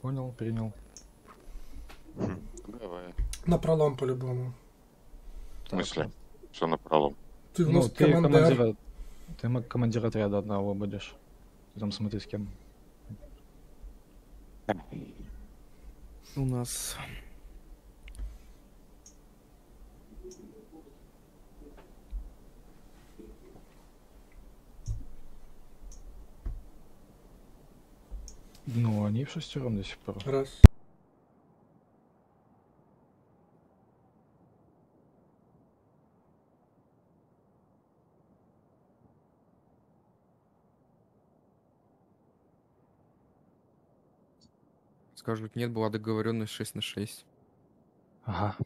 Понял, принял. Давай. На пролом по-любому. В смысле? Все на пролом. Ты у Ну, нас ты командир. командир... Ты командир отряда одного будешь. Ты там смотри с кем. У нас... Ну, они в шестером до сих пор. Раз. Скажут, нет, была договоренность 6 на 6. Ага.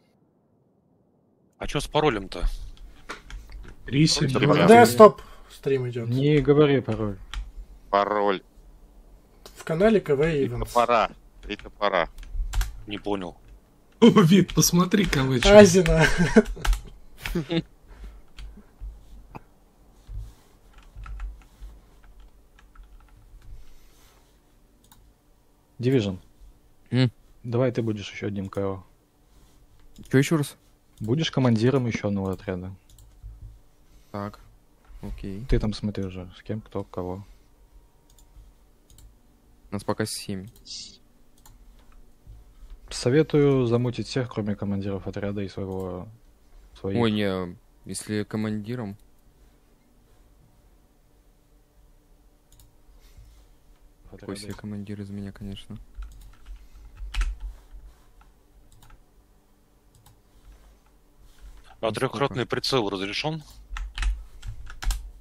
А что с паролем-то? Понятно. Да, три. стоп. Стрим идет. Не говори пароль. Пароль. В канале КВ Events. топора. Три топора. Не понял. О, вид, посмотри, КВЧ. Азина. Division. Давай ты будешь еще одним КО. Что еще раз? Будешь командиром еще одного отряда. Так. Окей. Ты там смотри уже, с кем, кто, кого. У нас пока 7. Советую замутить всех, кроме командиров отряда и своего... Своих. Ой, не, если командиром. Такой себе командир из меня, конечно. А трехкратный прицел разрешен?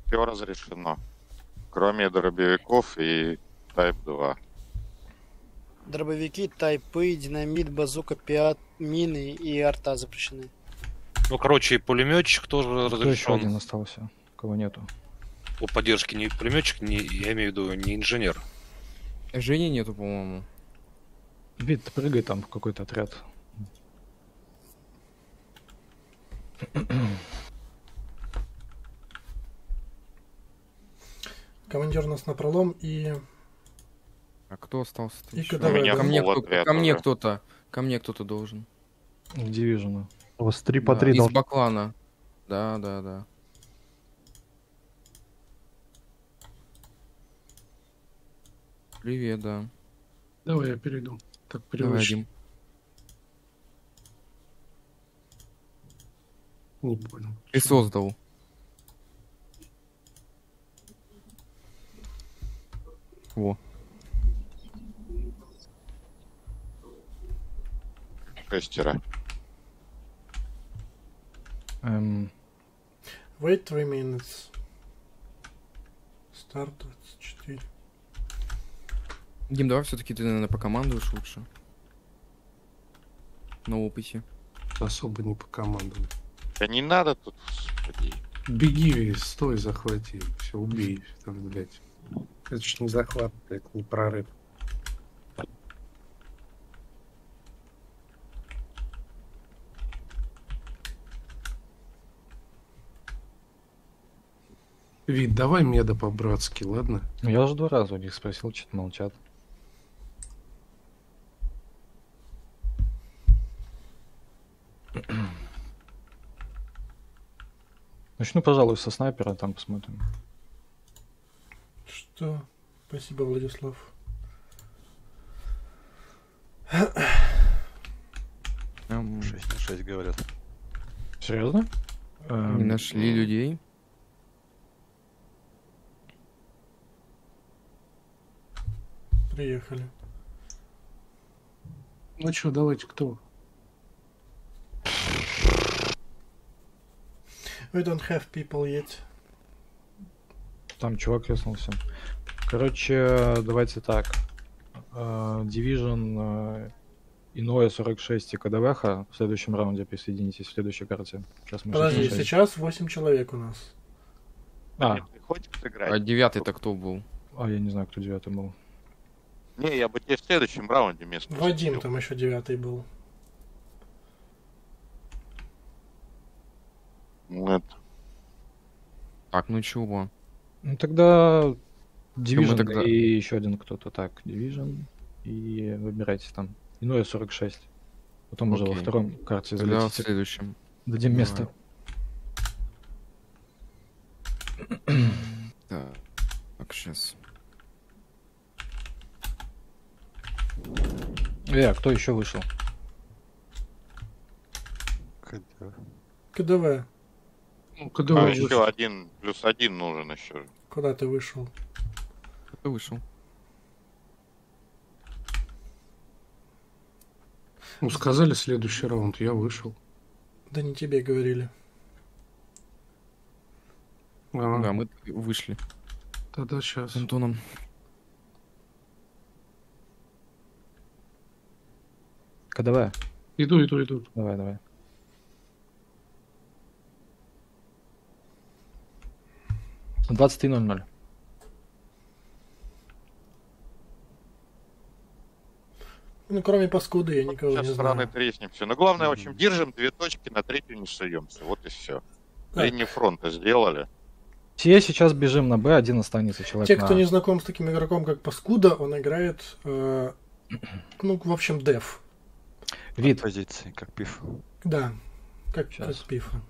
Все разрешено. Кроме дробовиков и Type 2. Дробовики, тайпы, динамит, базука, пиат, мины и арта запрещены. Ну, короче, и пулеметчик тоже Кто еще один разрешен. остался? Кого нету? По поддержке не пулеметчик, не, я имею в виду не инженер. Жени нету, по-моему. Вид, ты прыгай там в какой-то отряд. Командир у нас на пролом и... А кто остался? И ещё? когда У меня Ко мне, кто, ко мне кто-то. Ко мне кто-то должен. Division. У вас три по Да, три Из Баклана. Да, да, да. Привет, да. Давай я перейду. Так Давай, привычно. Не понял. Ты создал. Во. Шестеро. Эм, Wait 3 minutes. Старт 24. Дим, давай все-таки ты, наверное, покомандуешь лучше. На опыте. Особо не по командам. Да не надо тут, господи. Беги, стой, захвати. Все, убей. Там, блядь. Это ж не захват, блядь, не прорыв. Вид, давай меда по-братски, ладно? ну я уже два раза у них спросил, что-то молчат. Начну, пожалуй, со снайпера, там посмотрим. Что? Спасибо, Владислав. Ам, 6 на 6 говорят. Серьезно? Эм, Не нашли людей. Приехали. Ну что, давайте, кто? We don't have people yet. Там чувак крестнулся. Короче, давайте так. Э, Division, э, Иное 46 и КДВХ в следующем раунде присоединитесь в следующей карте. Сейчас мы Подожди, сейчас- сейчас 8 человек у нас. А, А девятый-то кто был? а я не знаю, кто девятый был. Не, я бы тебе в следующем раунде место Вадим там еще девятый был. Ну, это- Так, ну чего? Ну тогда Division тогда- и еще один кто-то. Так, Division. и выбирайте там. Иное 46. Потом уже во Окей. втором карте Тогда в залетите. следующем. Дадим Давай. место. Так, так, сейчас. Э, а кто еще вышел? КДВ. Ну, когда А вы еще один, плюс один нужен еще. Куда ты вышел? Кто вышел? ну, сказали следующий раунд, я вышел. Да не тебе говорили. А, Да, мы вышли Тогда сейчас. с Антоном. КДВ. Иду, иду, иду. Давай, давай. Двадцать ноль ноль. Ну, кроме паскуды, я никого Сейчас не знаю. треснемся. Но главное, в общем, держим две точки, на третью не суемся. Вот и все. Да. Линию фронта сделали. Все сейчас бежим на Б, один останется человек Те, на кто не знаком с таким игроком, как Паскуда, он играет, э, ну, в общем, деф. Вид. позиции, как пив. Да, как, как Щас. пифа.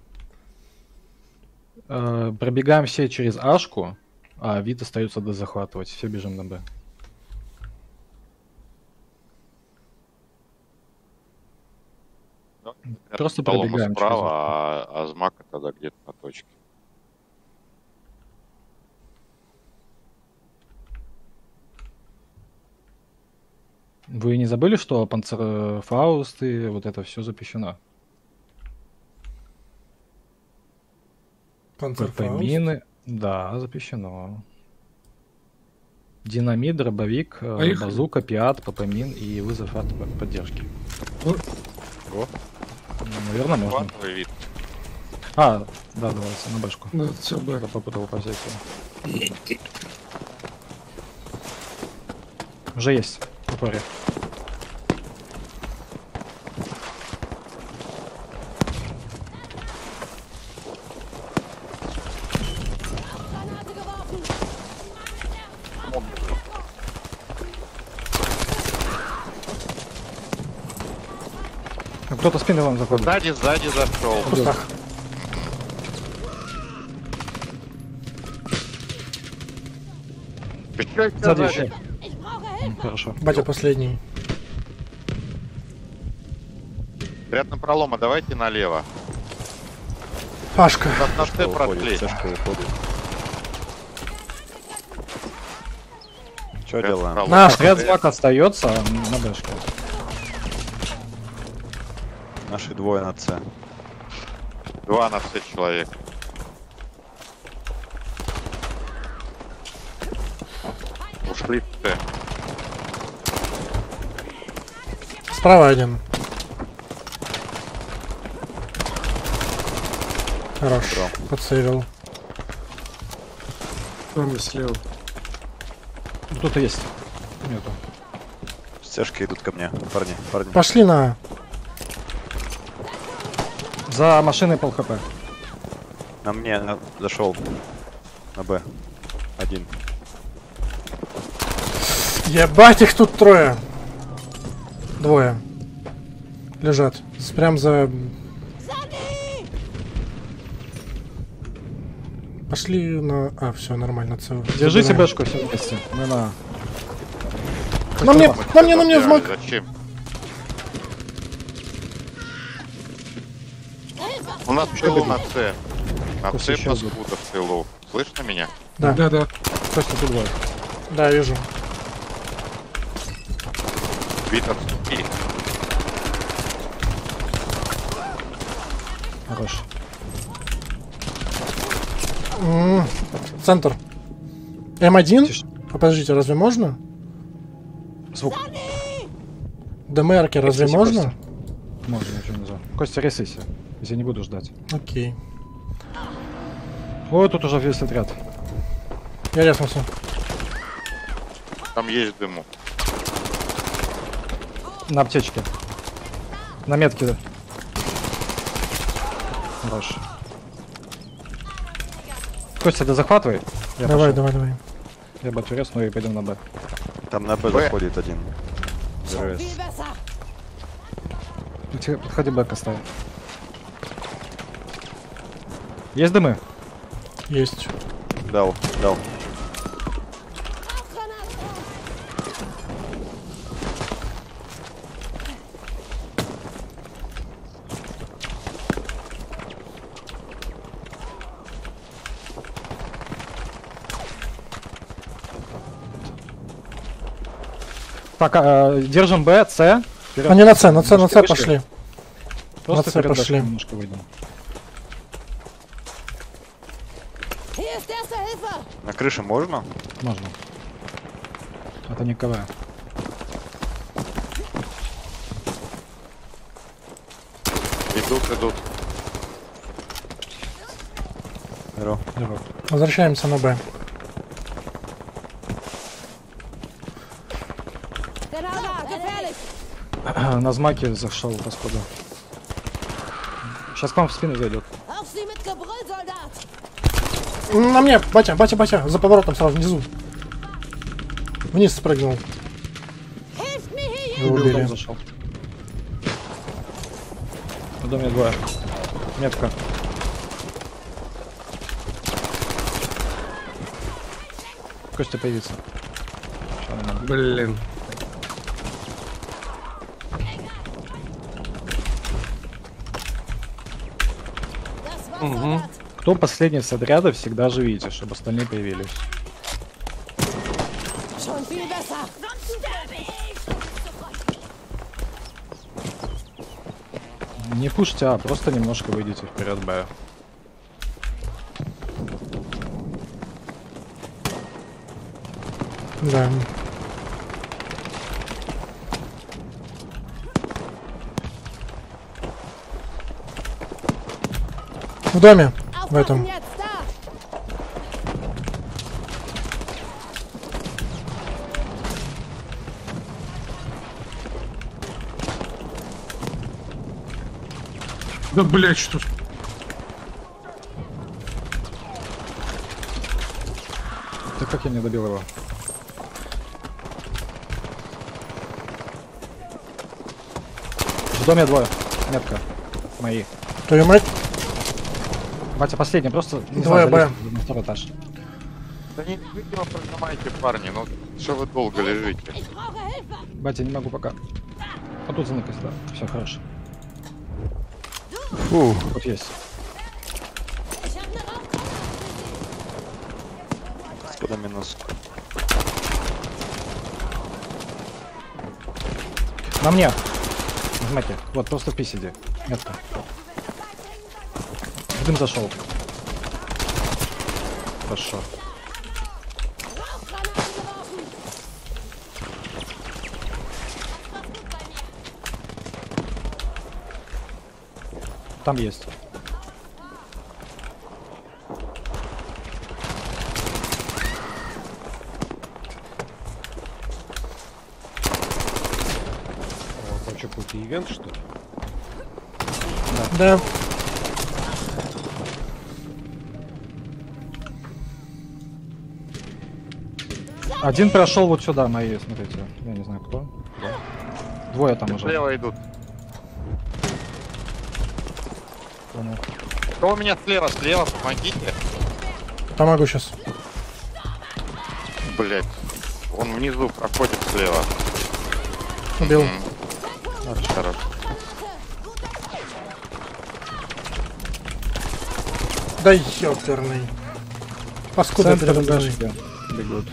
Э, пробегаем все через Ашку, а вид остается до захватывать. Все бежим на Б. Просто пробегаем справа, а, а Змака тогда где-то на точке. Вы не забыли, что Панцерфауст и вот это все запрещено? Панцерфауст. ПП-мины, да, запрещено. Динамит, дробовик, э, Поехали. базука, пиат, ПП-мин и вызов от поддержки. О. Наверное, можно. Вид. А, да, давайте, на бэшку. Да, все, Я попутал позицию. Уже есть. В упоре. Кто-то спину вам заходит. Сзади, сзади зашел. В кустах. Сзади еще. Хорошо. Батя последний. Ряд на пролома, давайте налево. Пашка. На Т прошли. Что Ряд делаем? Наш. Отряд злак остается на бэшке. Наши двое на С. Два на С человек. Ушли в Т. Справа один. Хорош. Подсейвил. Там и слева. Кто-то есть. Нету. Стежки идут ко мне. Парни, парни. Пошли на... За машиной пол хп. На мне на- зашел. На Б. Один. Ебать, их тут трое. Двое. Лежат. Прям за... Пошли на... А, все, нормально. Целый. Держите Забираем. бэшку все вместе. Мы на... На мне, на мне, на мне взмок. Зачем? У нас пчелы на С. На С паскуда в тылу. Слышно меня? Да. Да, да. Костя, тут двое. Да, вижу. Вид. Хорош. М, Центр. М1? Тише. А подождите, разве можно? Звук. ДМРки разве Костя, можно? Костя. Можно, ничего не знаю. Костя, рисайся. Я не буду ждать. Окей. О, тут уже весь отряд. Я резнулся. Там есть дыму. На аптечке. На метке, да. Хорош. Костя, ты захватывай. Я давай, пошел. давай, давай. Я батю резну и пойдем на Б. Там на Б Б. заходит один. ЗРС. Тихо, Подходи, бэк оставь. Есть дымы? Есть. Дал, дал. Так, а, держим Б, С. Вперед. Они на С, на С, на С пошли. Просто на С пошли. немножко выйдем. На крыше можно? Можно. Это не КВ. Идут, идут. Беру. Возвращаемся на Б. На змаке зашел, господа. Сейчас к вам в спину зайдет. На мне, батя, батя, батя, за поворотом сразу внизу. Вниз спрыгнул. В убили. зашел. В доме двое. Метка. Костя появится. Блин. Кто последний с отряда, всегда живите, чтобы остальные появились. Не пушьте, а просто немножко выйдите вперед Б. Да. В доме. В этом. Да, блядь, что ж. Да как я не добил его? В доме двое. Метка. Мои. Твою мать. Батя последний, просто знаю, Б. на второй этаж. Да не вы его парни, ну что вы долго лежите? Батя, не могу пока. А тут заныкайся, да. Все, хорошо. Фу. Вот есть. Господа минус. На мне. Нажимайте. Вот, просто в пи сиди. Метка. Дым зашел. Хорошо. Там есть. Там что, какой-то ивент, что ли? Да. Один прошел вот сюда, мои, смотрите. Я не знаю кто. Двое там уже. Слева идут. Понял. Кто у меня слева? Слева, помогите. Помогу сейчас. Блять. Он внизу проходит слева. Убил. М. Хорошо. Да ёперный. Паскуда Бшки бегут.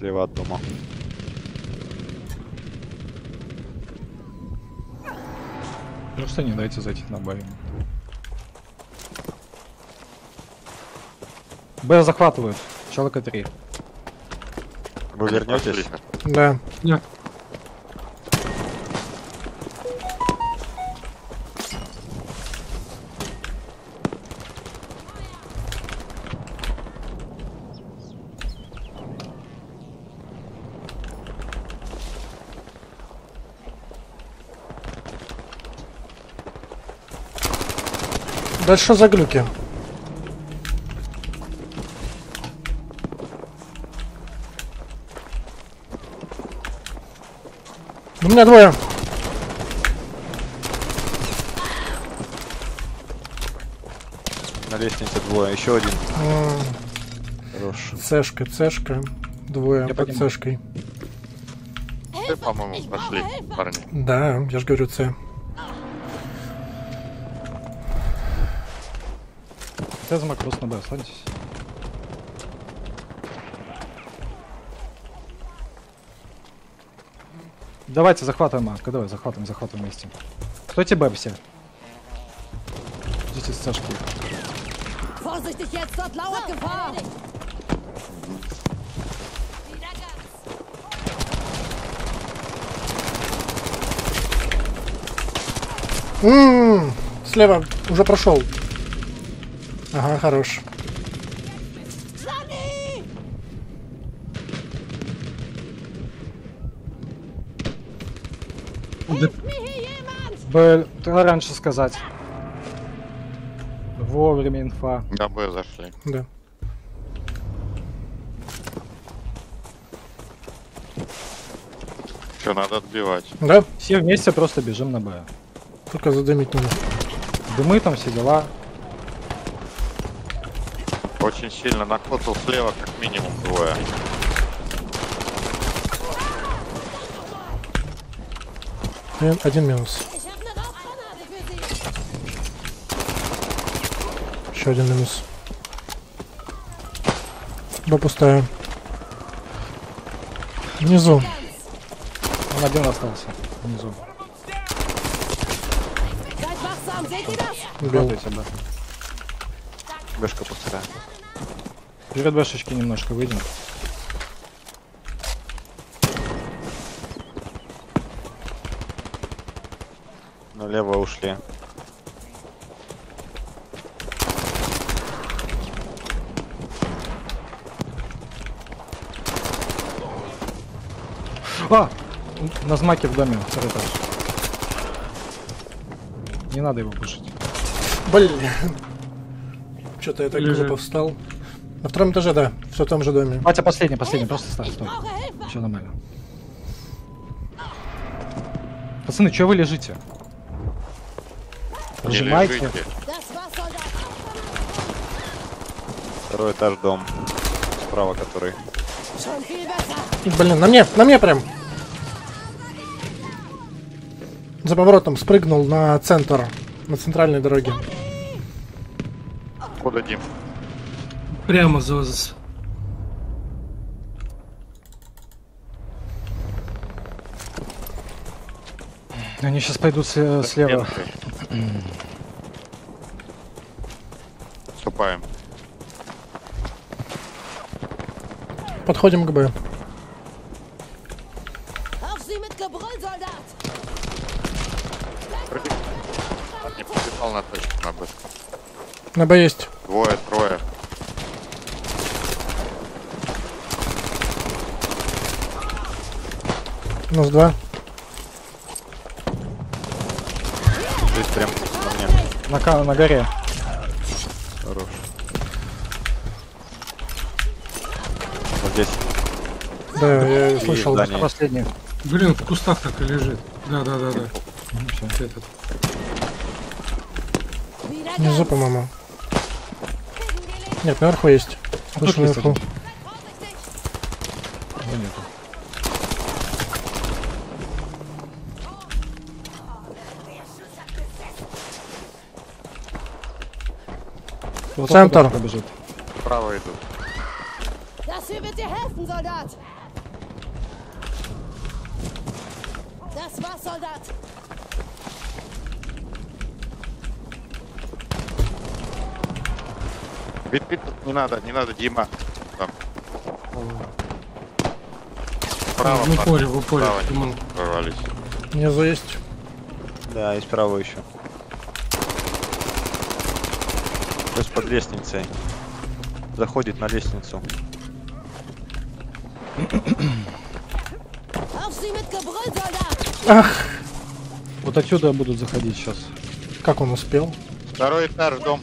Слева от дома. Просто не дайте зайти на Б. Б захватывают. Человека три. Вы вернетесь? Да. Дальше что за глюки? У меня двое. На лестнице двое, еще один. А. Хорош. Цешка, цешка. Двое я под понимаю. цешкой. Ты, по-моему, пошли, парни. Да, я же говорю, С. Тезмак просто на Б, останьтесь. Давайте захватываем А. Давай, захватываем, захватываем вместе. Стойте Б все. Идите с цешки. Vorsichtig jetzt, dort lauert Gefahr! М, Слева уже прошел. Ага, хорош. Б, треба раньше сказать. Вовремя инфа. На Б зашли. Да. Что, надо отбивать. Да? Все вместе просто бежим на Б. Только задымить надо. Дымы там, все дела. Очень сильно накотал слева, как минимум двое. Один- Один минус. Еще один минус. Ба пустая. Внизу. Он один остался внизу. Убил. Хватайте Б. Бэшка пустая. Перед Бэшечки немножко выйдем. Налево ушли. А! На знаке в доме, второй этаж. Не надо его пушить. Блин. Что-то я так Лежит. глупо встал. На втором этаже, да. Все в том же доме. Батя, последний, последний, просто ставь, стой. Все нормально. Пацаны, что вы лежите? Нажимайте. Второй этаж дом. Справа который. Блин, на мне, на мне прям. За поворотом спрыгнул на центр, на центральной дороге. Куда, Дим? Прямо за... за- Они сейчас пойдут сле- слева. Стенкой. Ступаем. Подходим к Б. Не побежал на точку на Б. На Б есть. Двое, трое. Минус два. Здесь прям на мне. На, на горе. Хорош. Вот здесь. Да, я слышал. здание. Последний. Блин, в кустах так и лежит. Да, да, да, да. Ну, всё. Этот. Внизу, по-моему. Нет, наверху есть. Слышу есть наверху. один. Вот Центр. Справа идут. Das hier wird dir helfen, Soldat! Das war Soldat! Бит, бит, тут не надо, не надо, Дима. Там. Справа, в упоре, в упоре. Димон. немного прорвались. Внизу есть. Да, и справа еще. То есть под лестницей. Заходит на лестницу. Soldat! Вот отсюда будут заходить сейчас. Как он успел? Второй этаж, дом.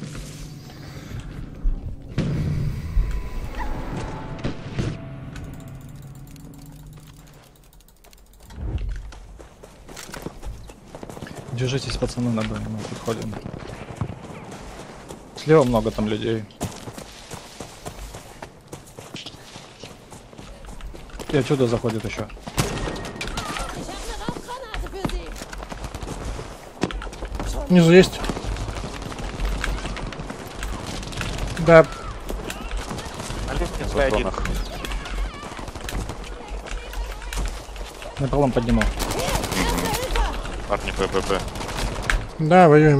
Держитесь, пацаны, на Б, мы подходим. Слева много там людей. И отсюда заходит еще. Внизу есть. Да, На лестнице В один. зонах. На пролом подниму. Парни ППП. да, воюем.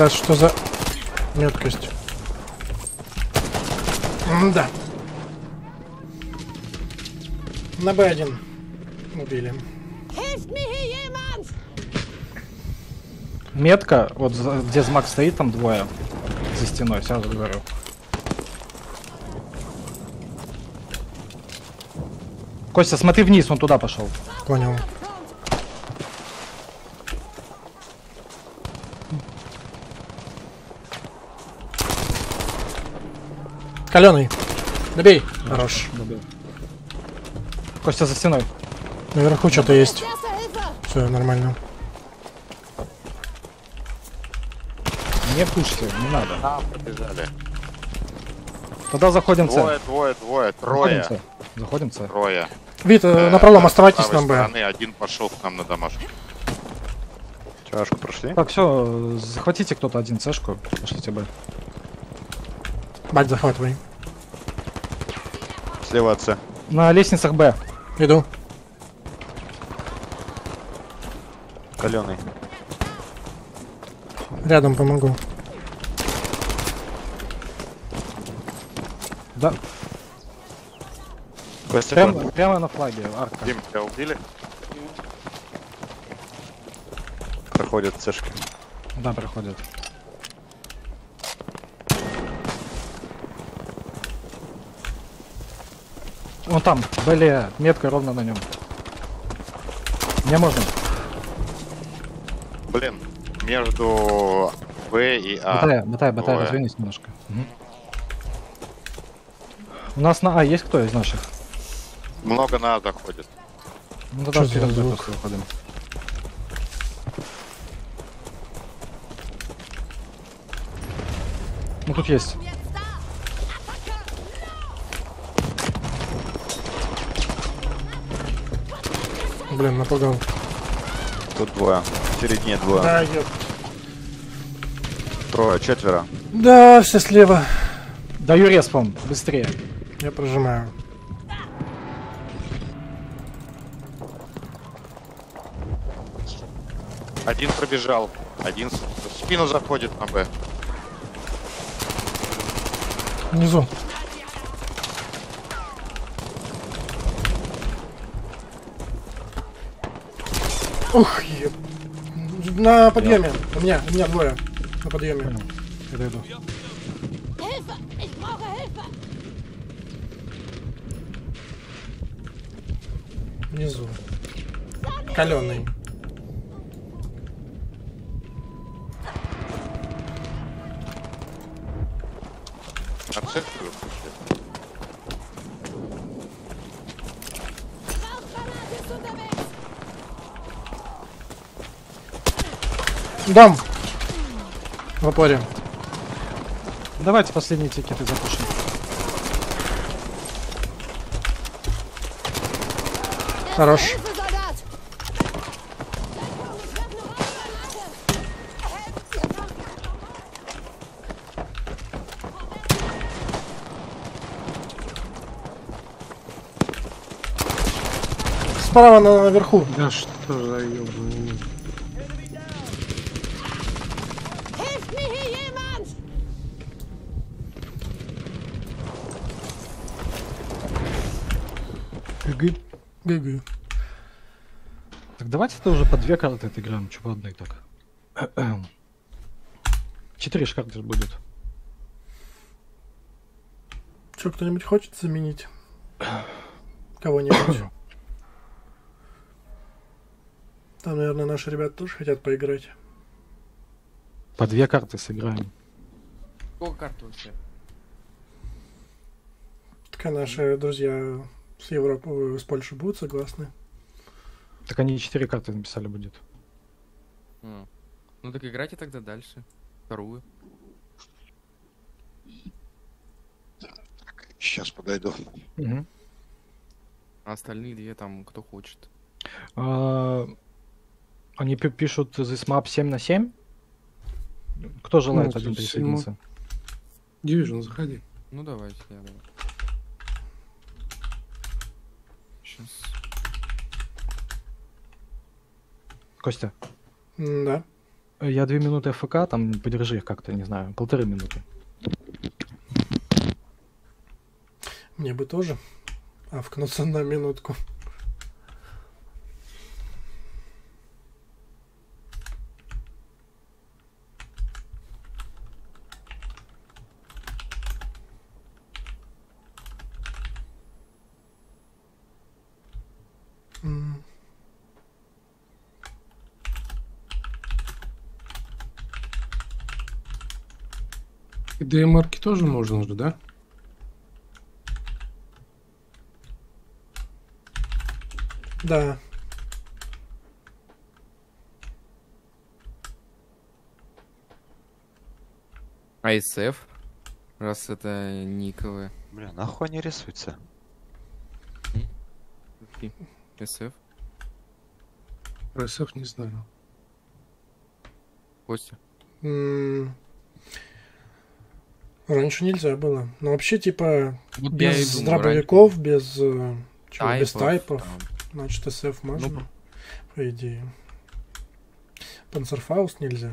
Да, что за меткость? Да. На Б1. Убили. Метка, вот где Змак стоит, там двое. За стеной, сразу говорю. Костя, смотри вниз, он туда пошел. Понял. Каленый. Добей. Хорош. Костя за стеной. Наверху что-то есть. Все нормально. Не пушьте, не надо. А, побежали. Тогда заходим в Двое, двое, двое, Заходим трое. в С. Заходим С. Трое. Вид, э, на пролом с оставайтесь на Б. Один пошел к нам на домашку. Чашку прошли. Так, все, захватите кто-то один Цшку, пошлите Б. Бать, захватывай. Слева от С. На лестницах Б. Иду. Каленый. Рядом помогу. Да, Костя, прямо, прямо на флаге, арка. Дим, тебя убили? проходит Цшки. Да, проходит. Вон там, бля, метка ровно на нем. Мне можно. Блин, между Б и А. Батая, батая, батая, Двое. развернись немножко. Мгм. У нас на А есть кто из наших? Много на А заходит. Ну тогда за вперед просто выходим. Ну тут есть. Блин, напугал. Тут двое. В середине двое. Да, ёп. Трое, четверо. Да, все слева. Даю респом, быстрее. Я прожимаю. Один пробежал. Один в спину заходит на Б. Внизу. Ух, еб. На подъеме. У меня, у меня двое. На подъеме. Я иду. Ich brauche Hilfe! Внизу. Каленый. Дам. В опоре. Давайте последние тикеты запушим. Хорош. Справа на- наверху. Да что за ёбаный. Hilft mir hier jemand! ГГ. ГГ. Так давайте это уже по две карты отыграем, что по одной так. Четыре ж карты будет. Че, кто-нибудь хочет заменить? Кого-нибудь? Там, наверное, наши ребята тоже хотят поиграть. По две карты сыграем. Сколько карт вообще? Так а наши друзья с Европы, с Польши будут согласны? Так они 4 карты написали будет. А. Ну так играйте тогда дальше. Вторую. Сейчас подойду. Мгм. А остальные две там кто хочет. А, Они пи- пишут this map 7 на 7? Кто желает Ну, один присоединиться? Division, заходи. Ну давайте, я давай. Сейчас. Костя, Да. я две минуты ФК, там подержи их как-то, не знаю, полторы минуты. Мне бы тоже. Авкнуться на минутку. М, ДМРки тоже можно же, да? Да. АСФ. Раз это никовые. Бля, нахуй они рисуются? СФ. РСФ не знаю. Костя. М, Раньше нельзя было. Но вообще, типа, Вот без думаю, дробовиков, без, э, чего, раньше без тайпов, там. значит, СФ можно, Ну, по идее. Панцерфауст нельзя.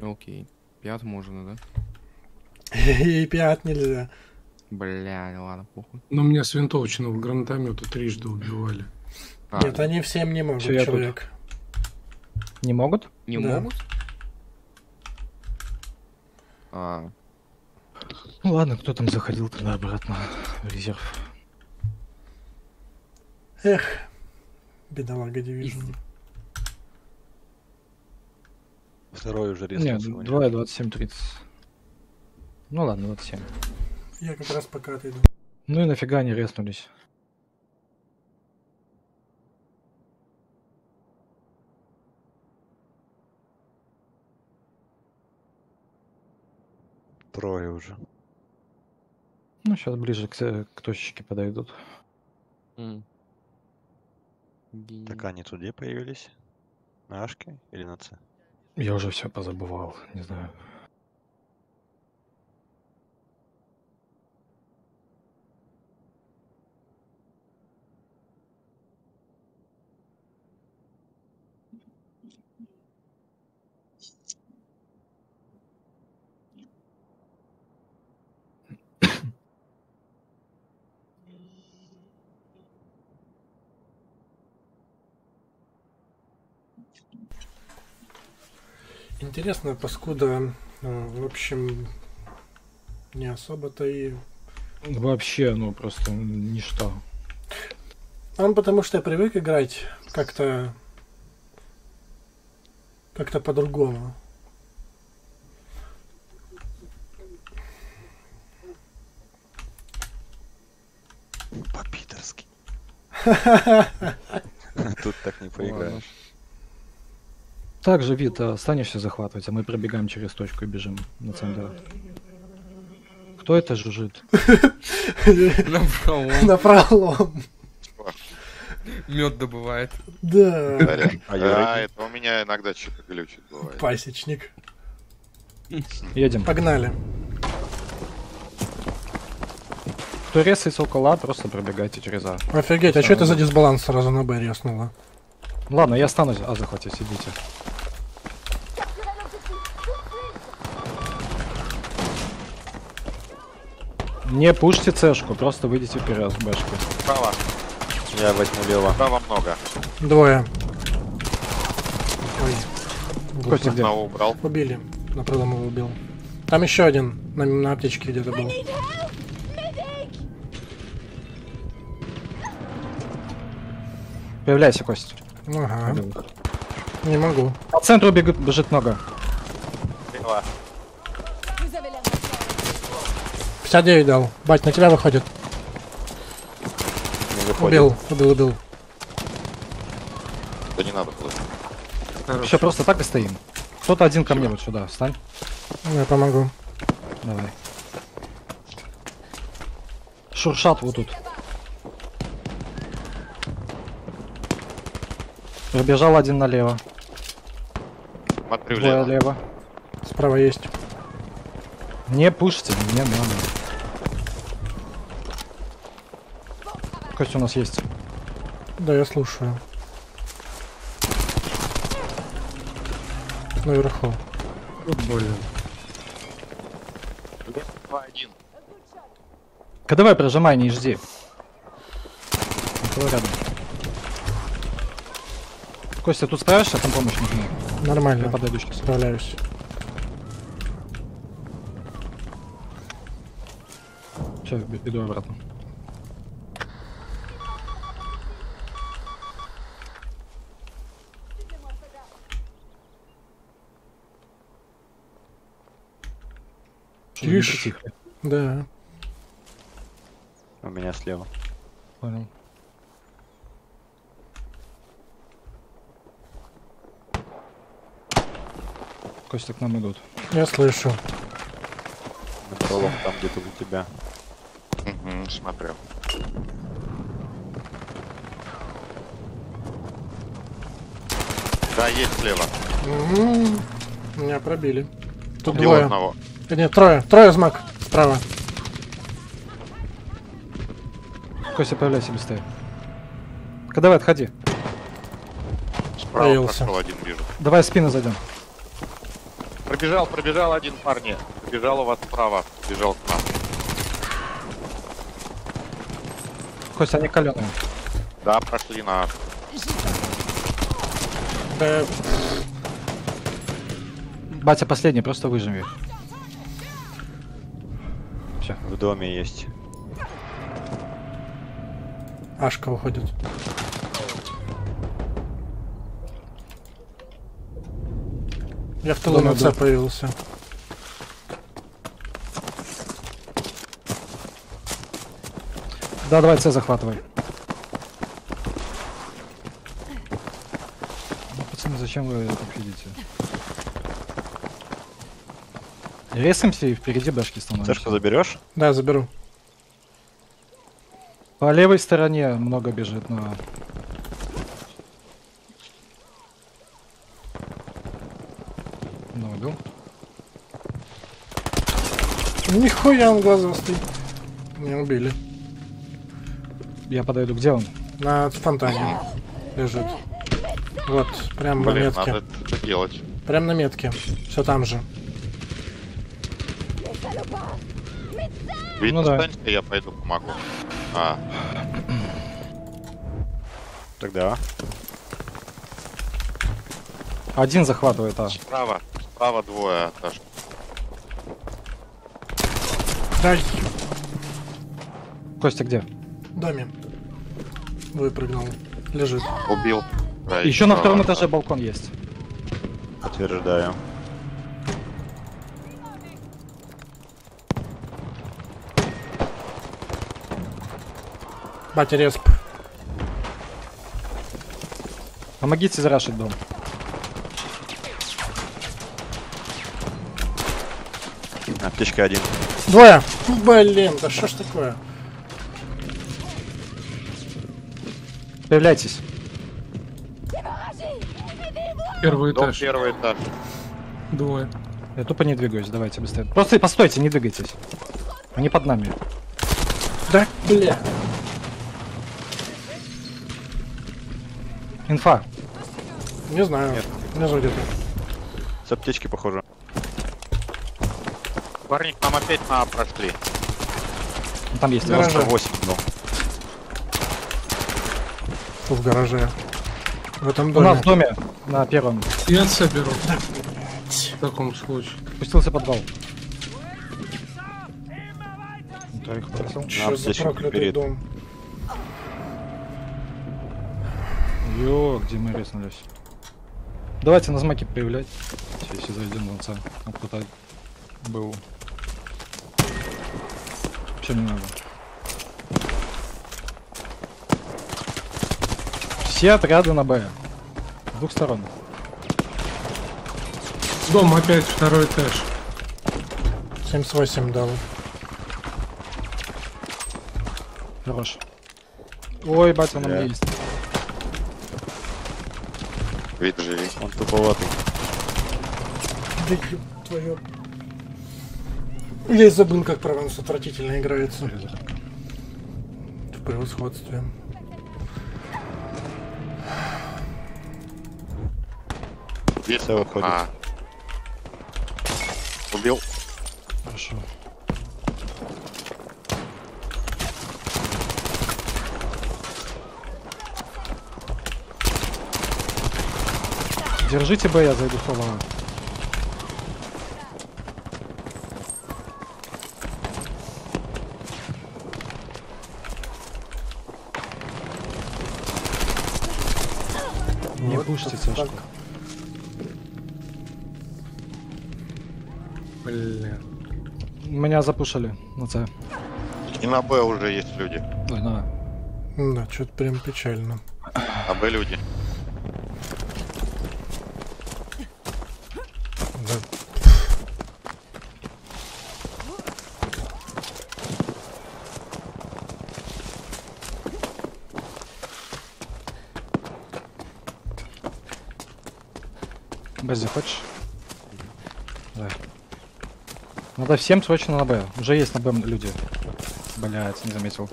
Окей. Пят можно, да? И пять нельзя. Бля, ладно, похуй. Но меня с винтовочного гранатомета трижды убивали. А, Нет, они всем не могут, тут. человек. Не могут? не да. могут? А, Ну ладно, кто там заходил тогда обратно в резерв? Эх, бедолага Division. Второй уже Нет, резался. у него. двое 27 30. Ну ладно, 27. Я как раз пока отойду. Ну и нафига они резнулись? Трое уже. Ну, сейчас ближе к, се- к точечке подойдут. Гений. Так они тут где появились? На Ашке или на С? Я уже все позабывал, не знаю. Интересно, паскуда, э, в общем, не особо-то и... Вообще, ну просто ничто. Он потому что привык играть как-то... Как-то по-другому. По-питерски. Тут так не поиграешь. Так же, вид, а, останешься захватывать, а мы пробегаем через точку и бежим на центр. Кто это жужжит? Направо. На пролом. Мед добывает. Да. А я А, это у меня иногда что-то глючит бывает. пасечник. Едем. Погнали. Кто резается около А, просто пробегайте через А. Офигеть, а что это за дисбаланс сразу на Б резнуло? Ладно, я останусь, А захватить, идите. Не пушьте цешку, просто выйдите вперед с бэшки. Справа, Я возьму лево. справа много. Двое. Ой. Костя, где? Убрал. Убили. На пролом его убил. Там еще один на, на аптечке где-то был. Появляйся, Кость. Ага. Не могу. По центру бегут, бежит много. Слева. 69 дал. Бать, на тебя выходит. Выходит. Убил, убил, убил. Да не надо было. Все, просто так и стоим. Кто-то один ко мне вот сюда, встань. Ну, я помогу. Давай. Шуршат вот тут. Пробежал один налево. Мат. Справа есть. Не пушите, мне надо. Кость у нас есть. Да, я слушаю. Наверху. Вот больно. Влево 2-1. Ка давай прожимай, не жди. Никого рядом. Костя, тут справишься, там помощь нужна. Я Нормально. подойду сейчас. Справляюсь. Все, иду обратно. Тише. притихли? Да. У меня слева. Понял. Костя, к нам идут. Я слышу. На пролом там где-то у тебя. Угу, смотрю. Да, есть слева. М, Меня пробили. Тут Убил двое. одного. Э, Нет, трое. Трое змак. Справа. Костя, появляйся быстрее. Ка давай, отходи. Справа Появился. прошел один, вижу. Давай спину зайдем. Пробежал, пробежал один, парни. Пробежал у вас справа. Бежал к нам. Костя, они каленые. Да, прошли на... Да, Батя последний, просто выживи их. В доме есть. Ашка уходит. Я в тылу на С появился. Да, давай С захватывай. Ну, пацаны, зачем вы так видите? Резаемся и впереди башки становимся. Цешку заберешь? Да, заберу. По левой стороне много бежит на... Ну, убил. Нихуя он глазастый. Не убили. Я подойду. Где он? На фонтане лежит. Вот, прям на Блин, метке. надо это делать. Прям на метке. Все там же. Видно, Ну да. встаньте, я пойду помогу. А, Тогда. Один захватывает, а. справа. Справа двое. Саш. Дай, Костя, где? в доме. Выпрыгнул. Лежит. Убил. Да, Еще на втором этаже балкон есть. Подтверждаю. Батя респ. Помогите зарашить дом. Аптечка один. Двое! Блин, да что ж такое? Появляйтесь. Первый Дом этаж. первый этаж. Двое. Я тупо не двигаюсь, давайте быстрее. Просто постойте, не двигайтесь. Они под нами. Да, бля. Инфа. Не знаю. Внизу где-то. С аптечки похоже. Парни к нам опять на прошли. Ну, Там есть. Да. Гараже. 98 был. Фу, в гараже. В этом У доме. нас в доме на первом. Я соберу. В таком случае. Спустился подвал. Да, их бросил. Аптечку перед. дом? Ё, где мы резнулись? Давайте на змаке появлять. Если зайдем на отца. А кто-то был. Вообще не надо. Все отряды на Б. С двух сторон. Дом опять второй этаж. 78 дал. Хорош. Ой, батя, на Да. мне есть. Вид живи. Он туповатый. Да ёб твою. Я и забыл, как Прованс отвратительно играется. В превосходстве. Все выходит. А. Убил. Хорошо. Держите Б, я зайду соло. Не Вот пушьте так. тяжко. Бля. Меня запушили на С. И на Б уже есть люди. Ой, на. Да, что-то прям печально. На Б люди. Хочешь? Да. Надо всем срочно на Б. Уже есть на Б люди. Блять, не заметил.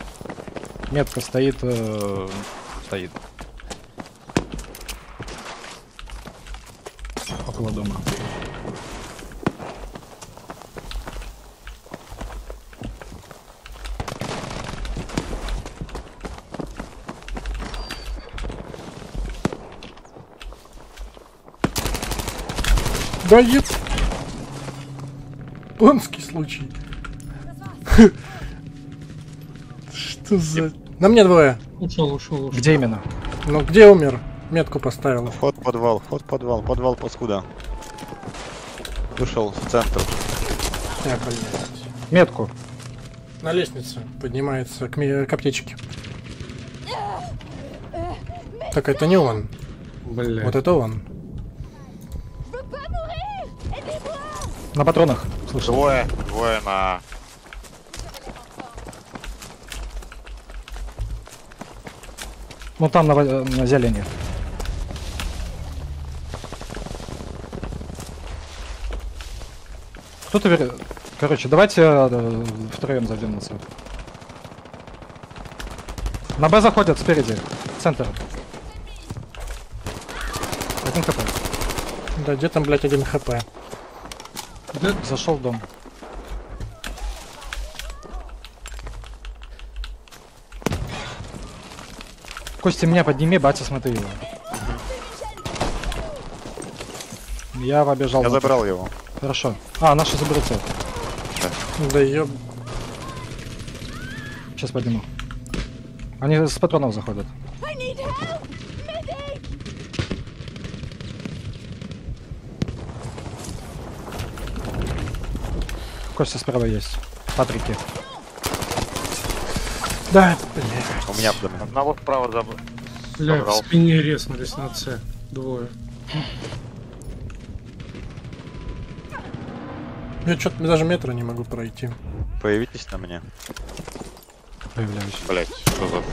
Метка стоит. э, стоит. Около дома. Да еб... Бонский случай. Что за... На мне двое. Ушел, ушел, ушел. Где именно? Ну где умер? Метку поставил. Вход подвал, вход подвал, подвал паскуда. Вышел в центр. А, блядь. Метку. На лестнице поднимается к, к аптечке. Так это не он. Бля. Вот это он. На патронах. Слышал. Двое. Двое на... Ну там на, на зелени. Кто-то вер... Короче, давайте э, втроем зайдем на центр. На Б заходят спереди. Центр. Один хп. Да где там, блядь, один хп? Зашел в дом. Костя, меня подними, батя, смотри его. Я побежал. Я внутрь. забрал его. Хорошо. А, наши заберут цель. Да ёб... Сейчас подниму. Они с патронов заходят. Костя справа есть. Патрики. Да, блядь. У меня доме. Одного справа забыл. Бля, в спине резнулись на С. Двое. Я что-то даже метра не могу пройти. Появитесь на мне. Появляюсь. Блять, что за...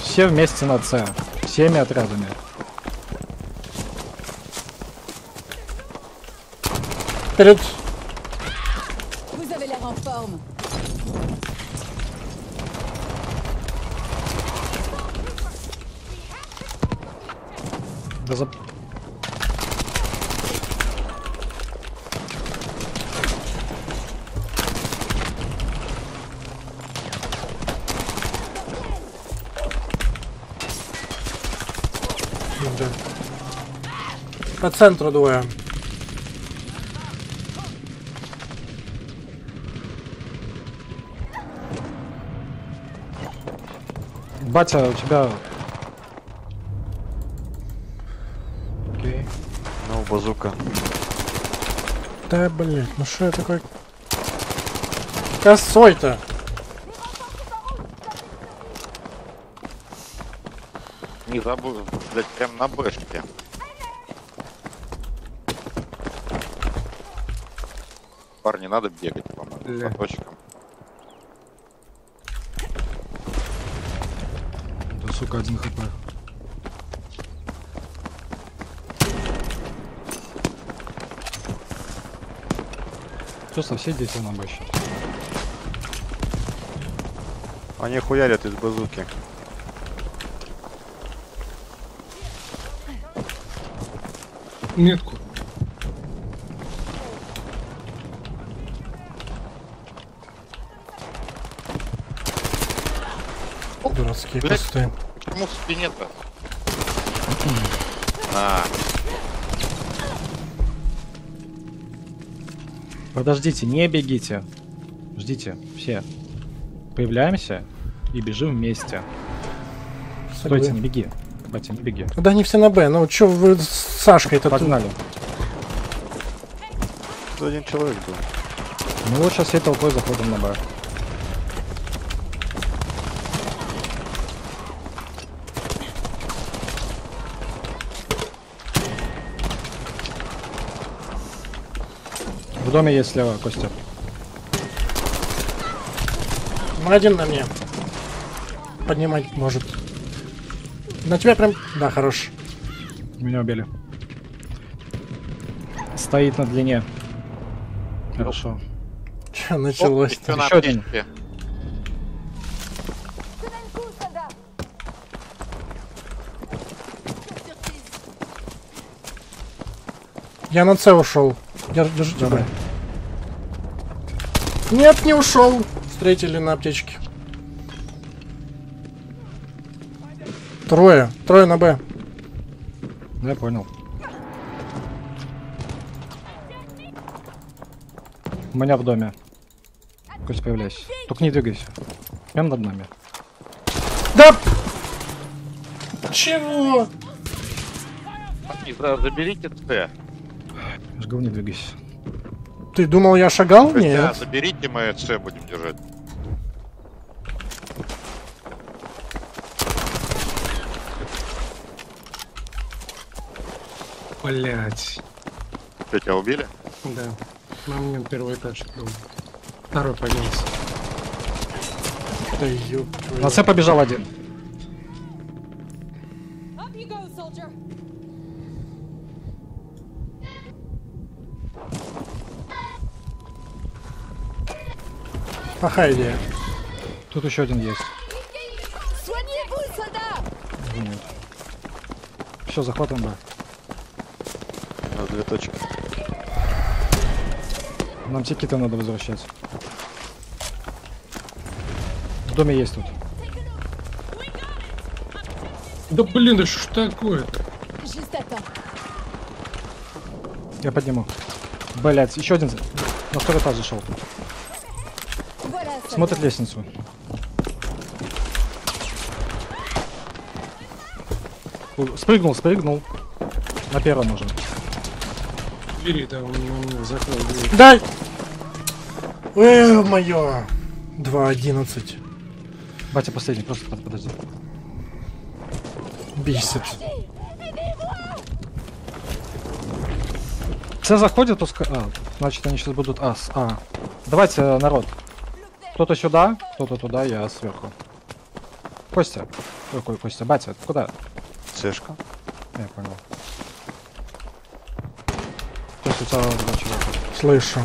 Все вместе на С. Всеми отрядами. Вперед! Forme. Да за... Да. По центру Батя, у тебя... Окей. Ну, базука. Да, блядь, ну что я такой... Косой-то! Не забыл, блядь, прям на бэшке. Парни, надо бегать, по-моему, по точкам. Да, сука, один хп. Просто все дети на бэще. Они хуярят из базуки. Метку. Дурацкие кусты. Почему в спине-то? А, Подождите, не бегите. Ждите, все. Появляемся и бежим вместе. Стойте, не беги. Батя, не беги. Да они все на Б. Ну чё вы с Сашкой-то? Погнали. Тут один человек был. Ну вот сейчас всей толпой заходим на Б. В доме есть слева, Костя. Ну, Один на мне. Поднимать может. На тебя прям... Да, хорош. Меня убили. Стоит на длине. Хорошо. Чё оп, началось-то? Ещё один. Я на С ушел. Держ- Держите Давай. Нет, не ушел. Встретили на аптечке. Трое. Трое на Б. Я понял. У меня в доме. Кость, появляйся. Только не двигайся. Прям над нами. Да! Чего? За- заберите Т. Я ж говорю, не двигайся. Ты думал, я шагал? Костя, Нет. заберите мы С будем держать. Блять. Что, тебя убили? Да. На мне первый этаж. был. Второй поднялся. Да ёб твою. На С побежал один. Плохая идея. Тут еще один есть. Нет. Все, захватываем Б. На две точки. Нам тикеты надо возвращать. В доме есть тут. Да блин, да что ж такое-то? Я подниму. Блять, еще один. На второй этаж зашел. Смотрит лестницу. Спрыгнул, спрыгнул. На первом уже. Двери, да, он меня закрыл дверь. Дай! Эх, моё. 2.11. Батя последний, просто под- подожди. Бесит. Все заходят, пускай... А, значит они сейчас будут А, с А. Давайте, э, народ. Кто-то сюда, кто-то туда, я сверху. Костя. Какой Костя? Батя, куда? Цешка. Я понял. Есть у тебя два человека. Слышу.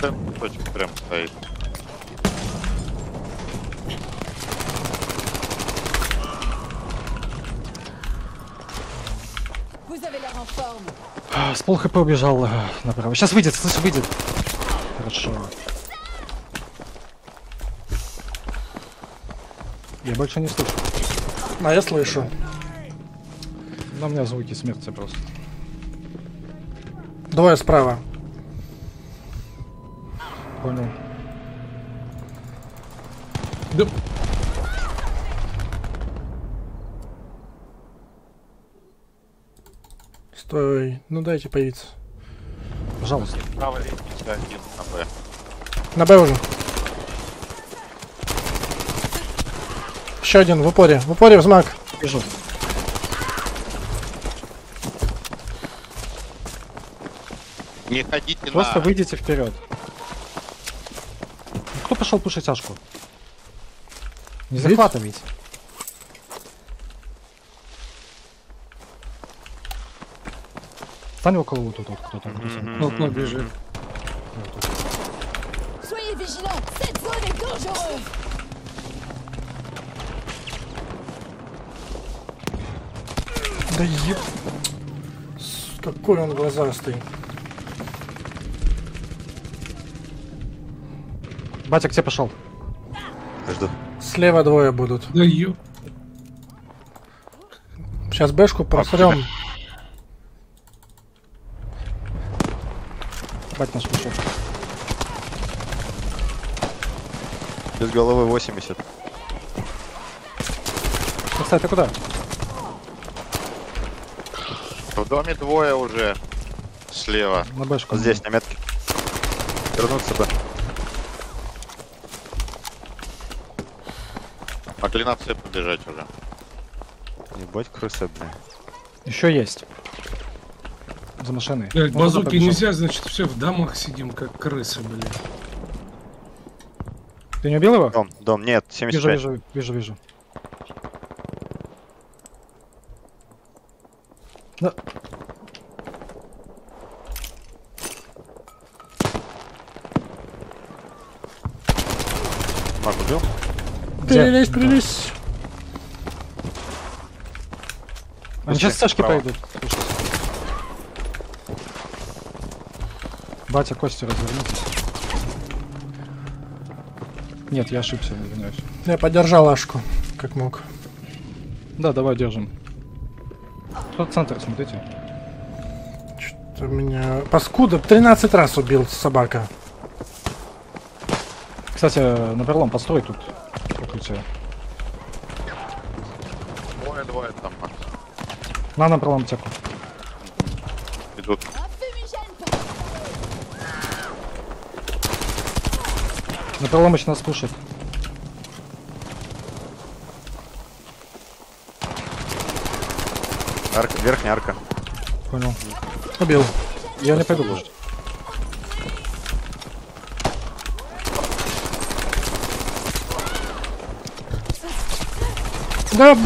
Центре точка прям стоит. С пол хп убежал э, направо. Сейчас выйдет, слышь, выйдет. Хорошо. Я больше не слышу. А я слышу. У меня звуки смерти просто. Двое справа. Понял. Да Стой. Ну дайте появиться. Пожалуйста. Право лестница один на Б. На Б уже. Еще один в упоре. В упоре взмак. Вижу. Не ходите Просто на... выйдите вперед. Кто пошел пушить Сашку? Не захватывайте. Стань около вот тут вот кто-то. Ну, Окно бежит. Да еб... Какой он глазастый. Батя, где пошел? Жду. Слева двое будут. Да ё... Сейчас бэшку просрем. Бать наш пошел. Без головы 80. Кстати, ты куда? В доме двое уже. Слева. На бэшку. Вот здесь, на метке. Вернуться бы. Могли на цепь побежать уже. Ебать крыса, блин. Еще есть. За машиной. Блядь, базуки нельзя, значит, все в домах сидим, как крысы, блядь. Ты не убил его? Дом, дом, нет, Вижу, 75. вижу, вижу, вижу. Да. Маг убил? Где? Перелезь, перелезь. Они сейчас Сашки пойдут. слушай. Батя, Костя, развернитесь. Нет, я ошибся, извиняюсь. Я поддержал Ашку, как мог. Да, давай держим. Кто центр, смотрите. Что меня... Паскуда 13 раз убил собака. Кстати, на пролом построй тут укрытие. Двое, двое там. Макс. На на пролом теку. Еще нас пушит. Арка, верхняя арка. Понял. Убил. Я не пойду больше. Да.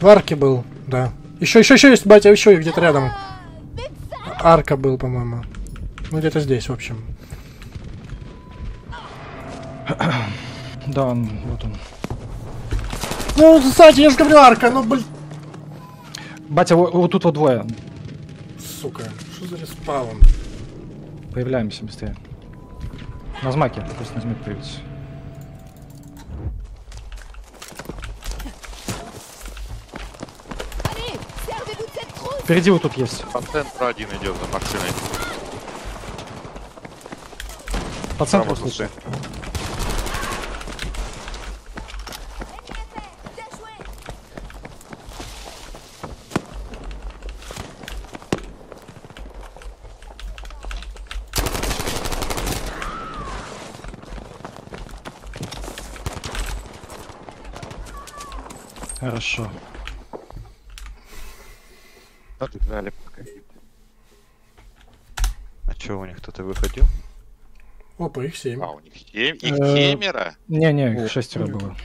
В арке был, да. Еще, еще, еще есть, батя, еще где-то рядом. Арка был, по-моему. Ну, где-то здесь, в общем. Да, он, вот он. Ну, сзади, я же говорю, арка, ну, блин. Батя, вот, вот тут вот двое. Сука, что за респаун? Появляемся быстрее. На змаке, просто на змаке появитесь. Allez, servez-vous de cette trousse Впереди вот тут есть. По центру один идет за машиной. По центру слышу. Хорошо. Отжали пока. А чё, у них кто-то выходил? Опа, их семь. А, у них семь. Их Э, семеро. Не-не, их шестеро блин. было.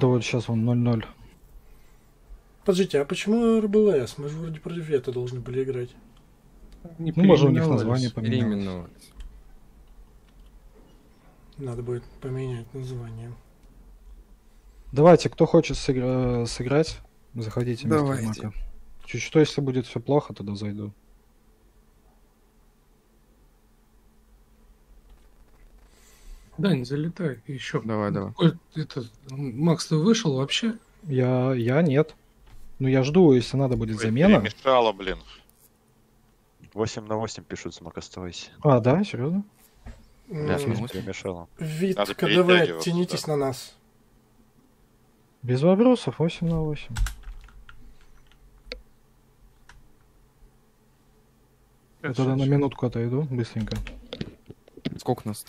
Да вот сейчас он 0-0. Подождите, а почему РБЛС? Мы же вроде против это должны были играть. Не Ну, может, у них название поменялось. Переименовались. Надо будет поменять название. Давайте, кто хочет сыгра- сыграть, заходите. Давайте. Мака. Чуть что, если будет все плохо, тогда зайду. Да, не залетай, еще. Давай, давай. Это, Макс, ты вышел вообще? Я, я нет. Ну я жду, если надо будет Ой, замена. Перемешало, блин. 8 на 8 пишут, смог оставайся. А, да, серьезно? Бля, М, смысл перемешало. Вид, Надо КДВ, тянитесь на нас. Без вопросов, 8 на 8. Я тогда на минутку отойду, быстренько. Сколько нас?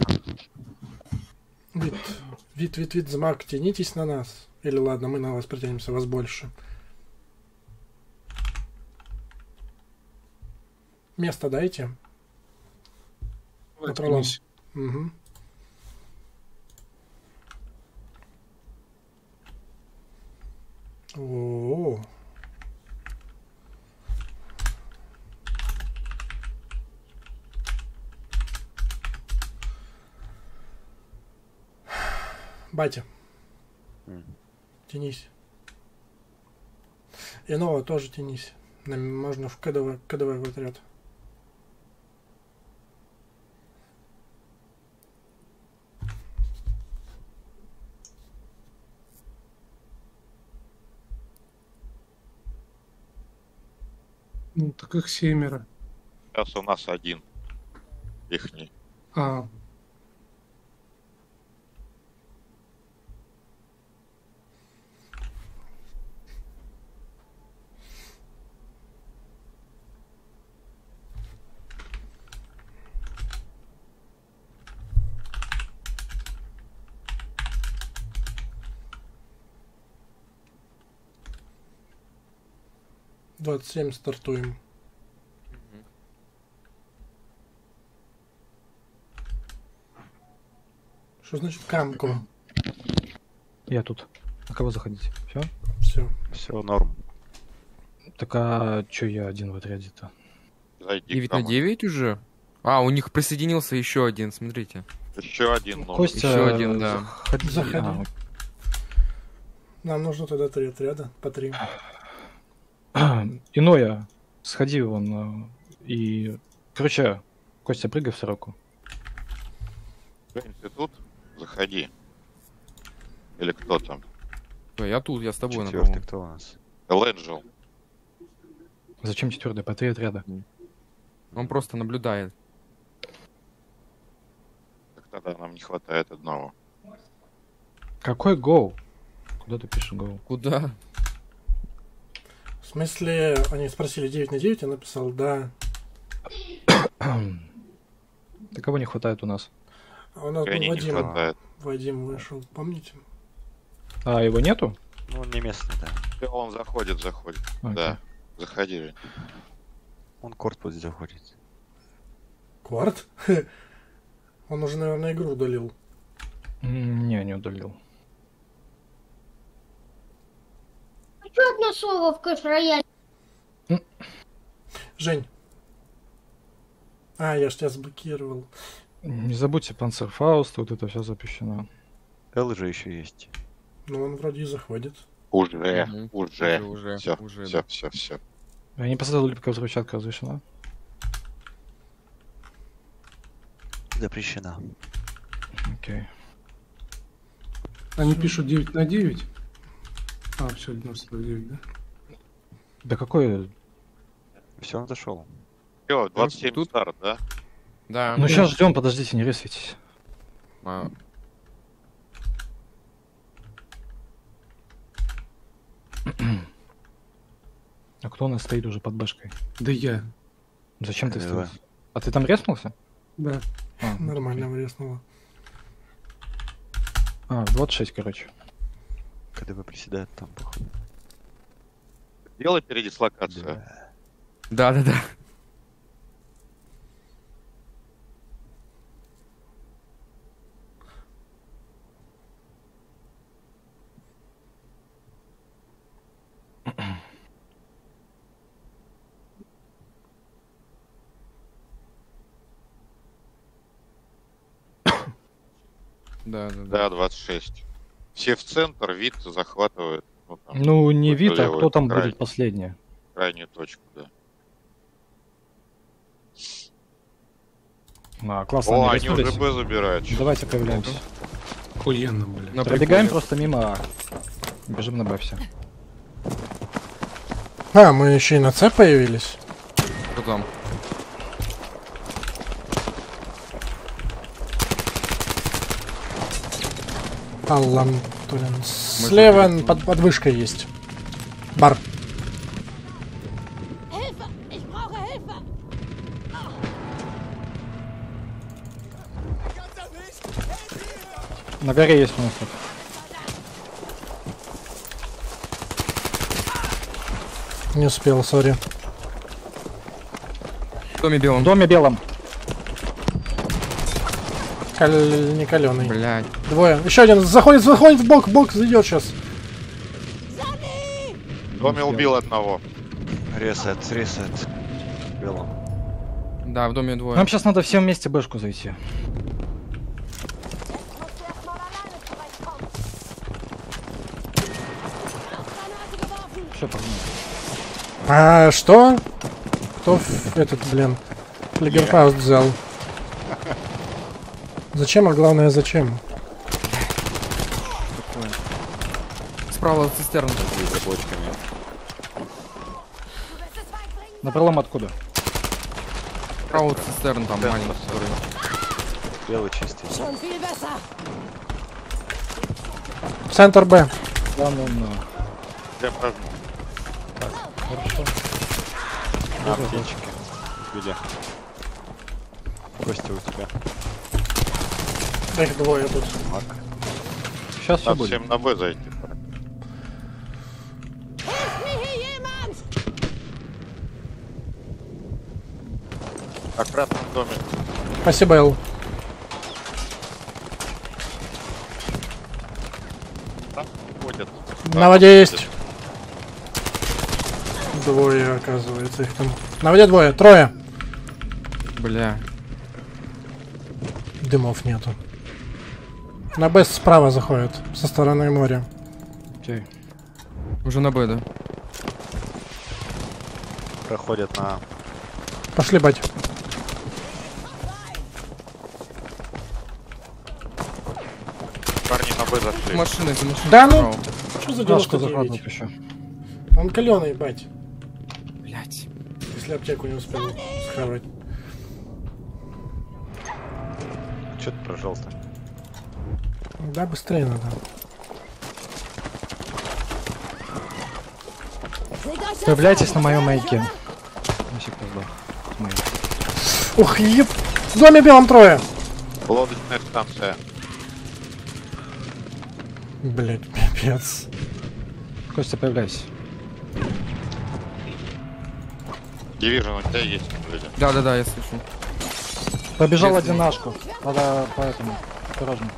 Вид, Вид, вид, вид, замак, тянитесь на нас. Или ладно, мы на вас притянемся, вас больше. Место дайте. Напролом. Откинись. Угу. О, Батя. М. Тянись. Иного тоже тянись. Нам можно в КДВ, КДВ в отряд. Ну, так их семеро. Сейчас у нас один. Ихний. А, Двадцать семь стартуем. Что значит камку? Я тут. На кого заходить? Все? Все. Все, норм. Так а чё я один в отряде-то? Зайди. 9 на 9 уже? А, у них присоединился еще один, смотрите. Еще один новый. Костя, Ещё один, да. заходи. Заходи. А, Нам нужно тогда три отряда, по три. Иное, сходи вон э, и... Короче, Костя, прыгай в сороку. Ты тут? Заходи. Или кто там? Ой, я тут, я с тобой на Четвертый кто у нас? Элэнджел. Зачем четвертый? По три отряда. Он просто наблюдает. Так тогда нам не хватает одного. Какой гоу? Куда ты пишешь гоу? Куда? В смысле, они спросили 9 на 9, я написал да. Да кого не хватает у нас? А у нас был Вадим. хватает. Вадим вышел, помните? А, его нету? Ну, он не местный, да. Он заходит, заходит. Окей. Да. Заходи, Жень. Он корт вот заходит. Кварт? Он уже, наверное, игру удалил. Не, не удалил. Что одно слово в кэш-рояле? Жень. А, я ж тебя заблокировал. Не забудьте Панцерфауст, вот это все запрещено. Эл же еще есть. Ну, он вроде и заходит. Уже, Мгм. уже. уже, Все, уже, все, да. все, все. Я не посадил липкая взрывчатка разрешена. Запрещена. Окей. они пишут 9 на 9. А, все, 99, да? Да какой... Все, он зашел. Все, 27 тут- старт, да? Да. Ну сейчас ждем, подождите, не рисуйтесь. А, А кто у нас стоит уже под бэшкой? Да я. Зачем ты стоишь? А ты там резнулся? Да. А, Нормально врезнуло. А, 26, короче. Когда вы приседают там, походу. Делай передислокацию. Да. Да, да, да. Да, да, да. Да, 26. Все в центр, вид захватывают. Ну, там, Ну, не вид, а кто там край. будет последний. крайнюю точку, да. А, классно, О, они уже. Б забирают. Давайте появляемся. Охуенно, блядь. На Пробегаем просто мимо А. Бежим на Б все. А, мы еще и на С появились. Кто там? Аллам Турин. Слева под, под вышкой есть. Бар. На горе есть монстр. Не успел, сори. В доме В белом. доме белом. Каль... Не каленый. Блядь. Двое. Еще один. Заходит, заходит в бок, в бок зайдет сейчас. В доме убил одного. Ресет, ресет. Белом. Да, в доме двое. Нам сейчас надо всем вместе бэшку зайти. Все, погнали. А что? Кто этот, блин, флигерфауст взял? Зачем, а главное зачем? Справа цистерна. За бочками. На пролом откуда? Справа цистерн там маленький. который. Белый чистый. Центр Б. Да, ну, ну. Я прожму. Хорошо. На птенчике. Где? Костя у тебя. Их двое тут. Мак. Сейчас все будет. всем на Б зайти. Аккуратно в доме. Спасибо, Эл. Там ходят. На воде есть. Двое, оказывается, их там. На воде двое, трое. Бля. Дымов нету. На Б справа заходят, со стороны моря. Окей. Уже на Б, да? Проходят на... Пошли, бать. Парни на Б зашли. Машина, за машиной. Да ну! справа. Что за Дашку 99? захватывают еще. Он каленый, бать. Блядь. Если аптеку не успел схавать. Че ты прожал-то? Да, быстрее надо. Появляйтесь на моем маяке. Ух, еб... В доме белом трое. Лодочная станция. Блять, пипец. Костя, появляйся. Division у тебя есть люди. Да, да, да, я слышу. Побежал Если- один нашку. Надо поэтому. Осторожно.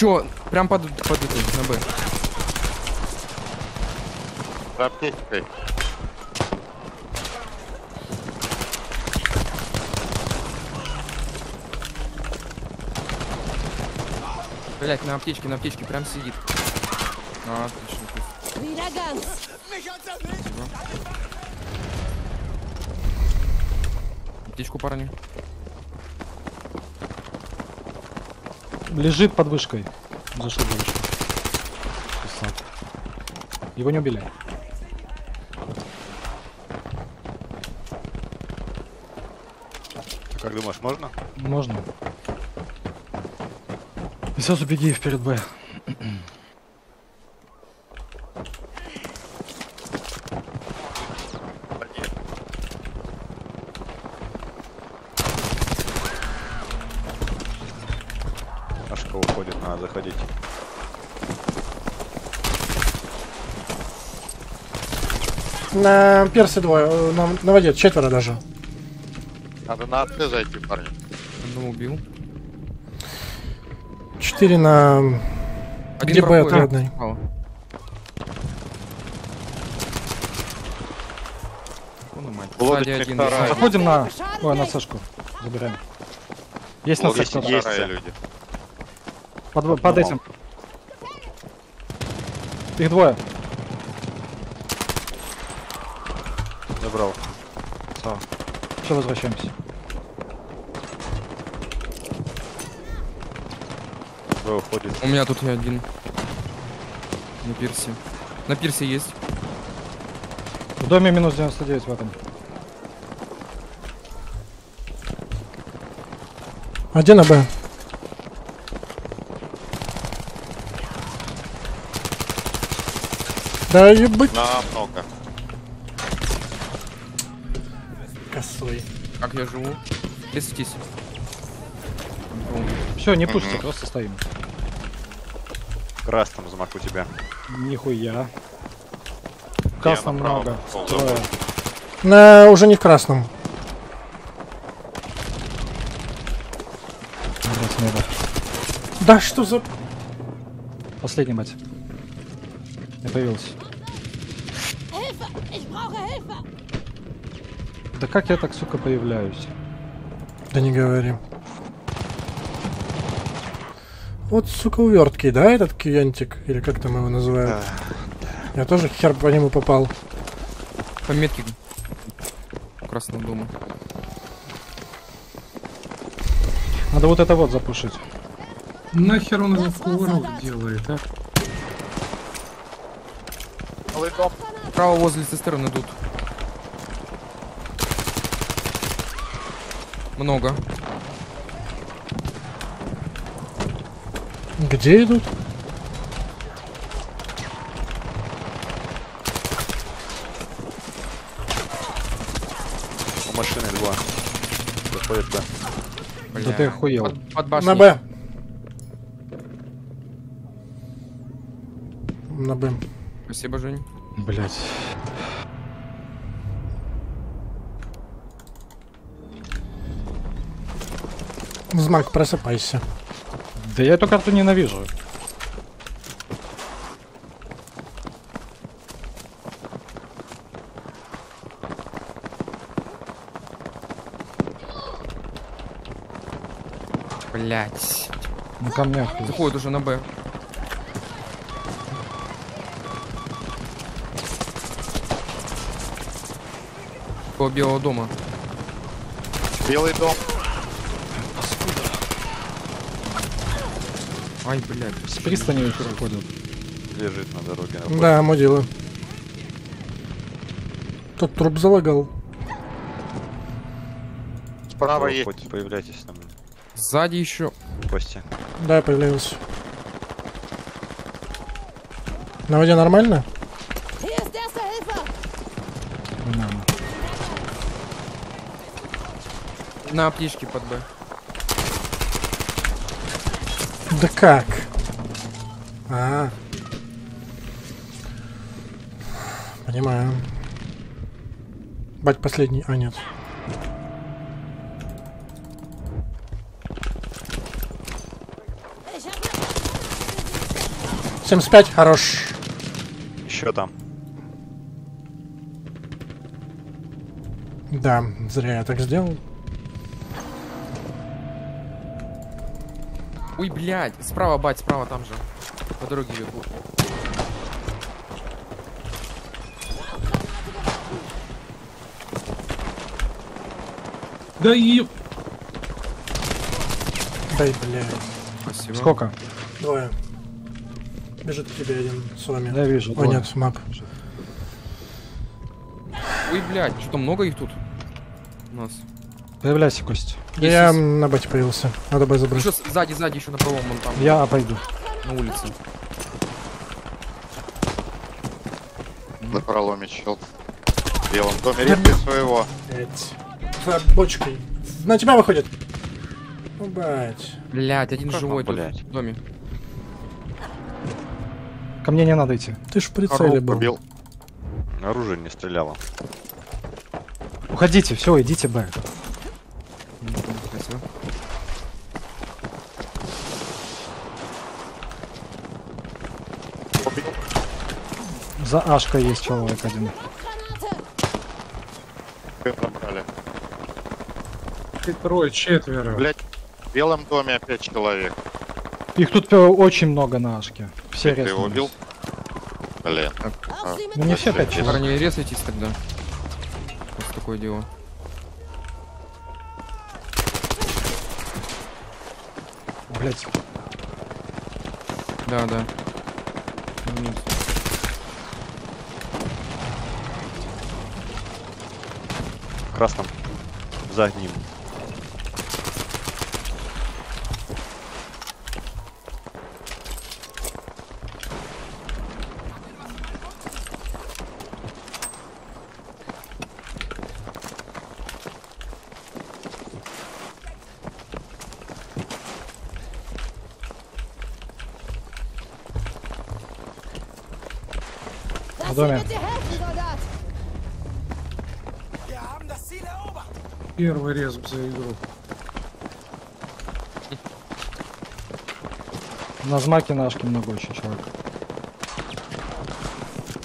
Еще прям под, под этой, на Б. За аптечкой. Блять, на аптечке, на аптечке прям сидит. А, отлично. ganz. Аптечку, парни. Лежит под вышкой. Зашел за вышку. Его не убили. Как думаешь, можно? Можно. И сразу беги вперед Б. Ашка уходит, надо заходить. На персе двое, э, на, на воде четверо даже. Надо на АТ зайти, парни. Одного убил. Четыре на... Один Где Б отрядный? Один. Заходим на... Ой, на Сашку. Забираем. Есть на Есть, сектор. есть. Люди. Под, под этим. Их двое. Забрал. Все, возвращаемся. Б уходит. У меня тут я один. На пирсе. На пирсе есть. В доме минус 99 в этом. Один на Б. Да ебать Намного. Как я живу? Леситесь. Все, не пушите, просто стоим. В красном замок у тебя. Нихуя. Красном направо много. Трое. На, уже не в красном. Да что за... Последний, мать. Я появился. Да как я так, сука, появляюсь? Да не говори. Вот, сука, увертки, да, этот киентик? Или как там его называют? Я тоже хер по нему попал. Пометки Красного дома. Надо вот это вот запушить. Нахер он его кувырок делает, а? Право возле цистерн идут. Много. Где идут? У машины два. Заходит, да. Да ты охуел. Под, под башней. На Б. На Б. Спасибо, Жень. Блять. Змак, просыпайся. Да я эту карту ненавижу. Блять. На камнях. есть. Заходит уже на Б. Около Белого дома. Белый дом. Ай, блядь. С пристани еще выходят. Лежит на дороге. Да, мудила. Тот труп залагал. Справа есть. Хоть появляйтесь там, Сзади еще. Костя. Да, я появился. На воде нормально? На аптечке под Б. Да как? А. Понимаю. Бать последний. А, нет. Hab 75, хорош. Еще там. Да, зря я так сделал. Ой, блядь. Справа, бать, справа там же. По дороге бегу. Да и... Дай, блядь. Спасибо. Сколько? Двое. Бежит к тебе один с вами. Я вижу. О, нет, маг. Ой, блядь. Что, много их тут? У нас. Появляйся, Кость. Да я на бате появился. Надо бы забрать. Еще сзади, сзади, еще на правом, вон там, Я пойду. на улице. На проломе чел. В белом доме редкий своего. Блять. За бочкой. На тебя выходит. Ну, бать. Блядь, один Как живой он, тут блядь? в доме. Ко мне не надо идти. Ты ж в прицеле был. Побил. Оружие не стреляло. Уходите, все, идите Б. Спасибо. Побил. За Ашкой есть человек один. Ты трое, четверо. Блять. В белом доме опять человек. Их тут э, очень много на Ашке. Все Ты его убил? Блин. Mit Ну не все опять человек. Парни, резайтесь тогда. Вот такое дело. Блять. Да, да. Нет. Красном. За. Первый рез за игру. На змаке нашки много очень человек.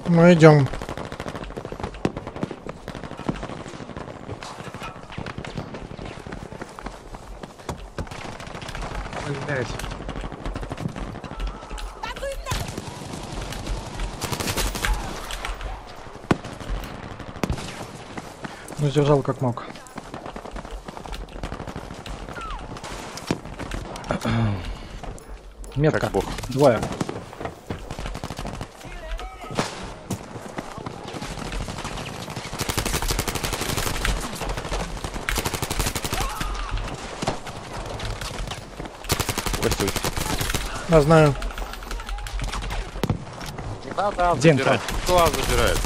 Мы идем. Блять. Ну, сдержал как мог. Метка. Бог. Двое. Костюсь. Я знаю. Да, да. Кто забирает?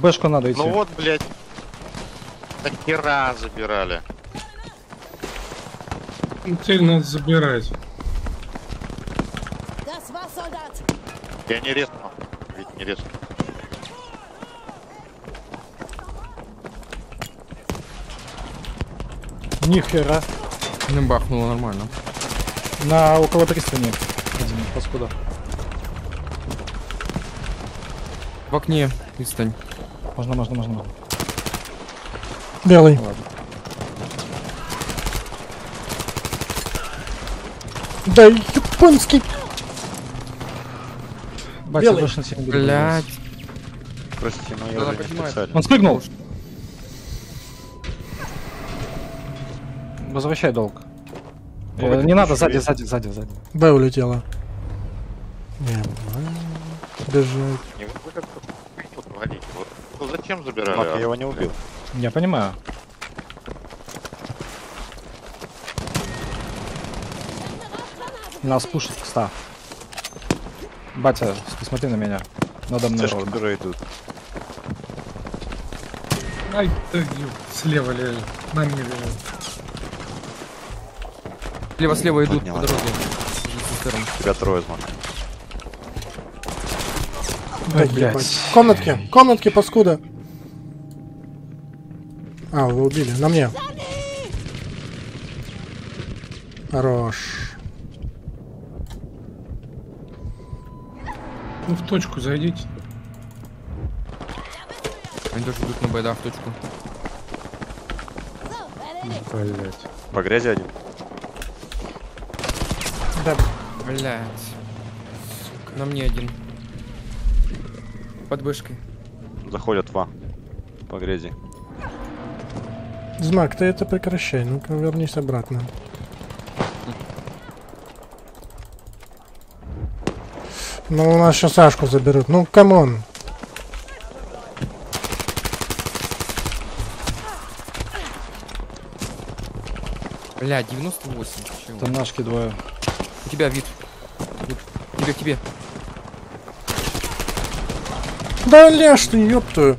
Бэшку надо идти. Ну вот, блядь. Так хера забирали. Цель надо забирать. Я не резну. Ведь не резну. Нихера. Не бахнуло нормально. На около пристани. Паскуда. В окне пристань. Можно, можно, можно. можно. Белый. Да японский. Батя, Белый. буду Блять. Простите, но я уже не специально. Он спрыгнул. Возвращай долг. Э, не надо, сзади, сзади, сзади, сзади. Б улетела. Не, бежать. Не вы как-то вот ну зачем забирали? Мак, а? я его не убил. Я понимаю. Нас пушит ста. Батя, смотри на меня. Надо мной ровно. тоже идут. Ай, да, ё, слева лежит. На мне лежит. Слева-слева идут Подняла. по дороге. Тебя трое. Да, Ой, блядь. Комнатки, комнатки, паскуда. А, вы убили. На мне. Хорош. Ну, в точку зайдите. Они тоже идут на байда в точку. Блять. По грязи один. Да, Блять. На мне один. Под вышкой. Заходят два. По грязи. Знак, ты это прекращай. Ну-ка, вернись обратно. Ну, у нас сейчас Сашку заберут. Ну, камон. Блять, 98. Чего? Там нашки двое. У тебя вид. Вид. Тебе, к тебе. Да ляж ты, ёптую.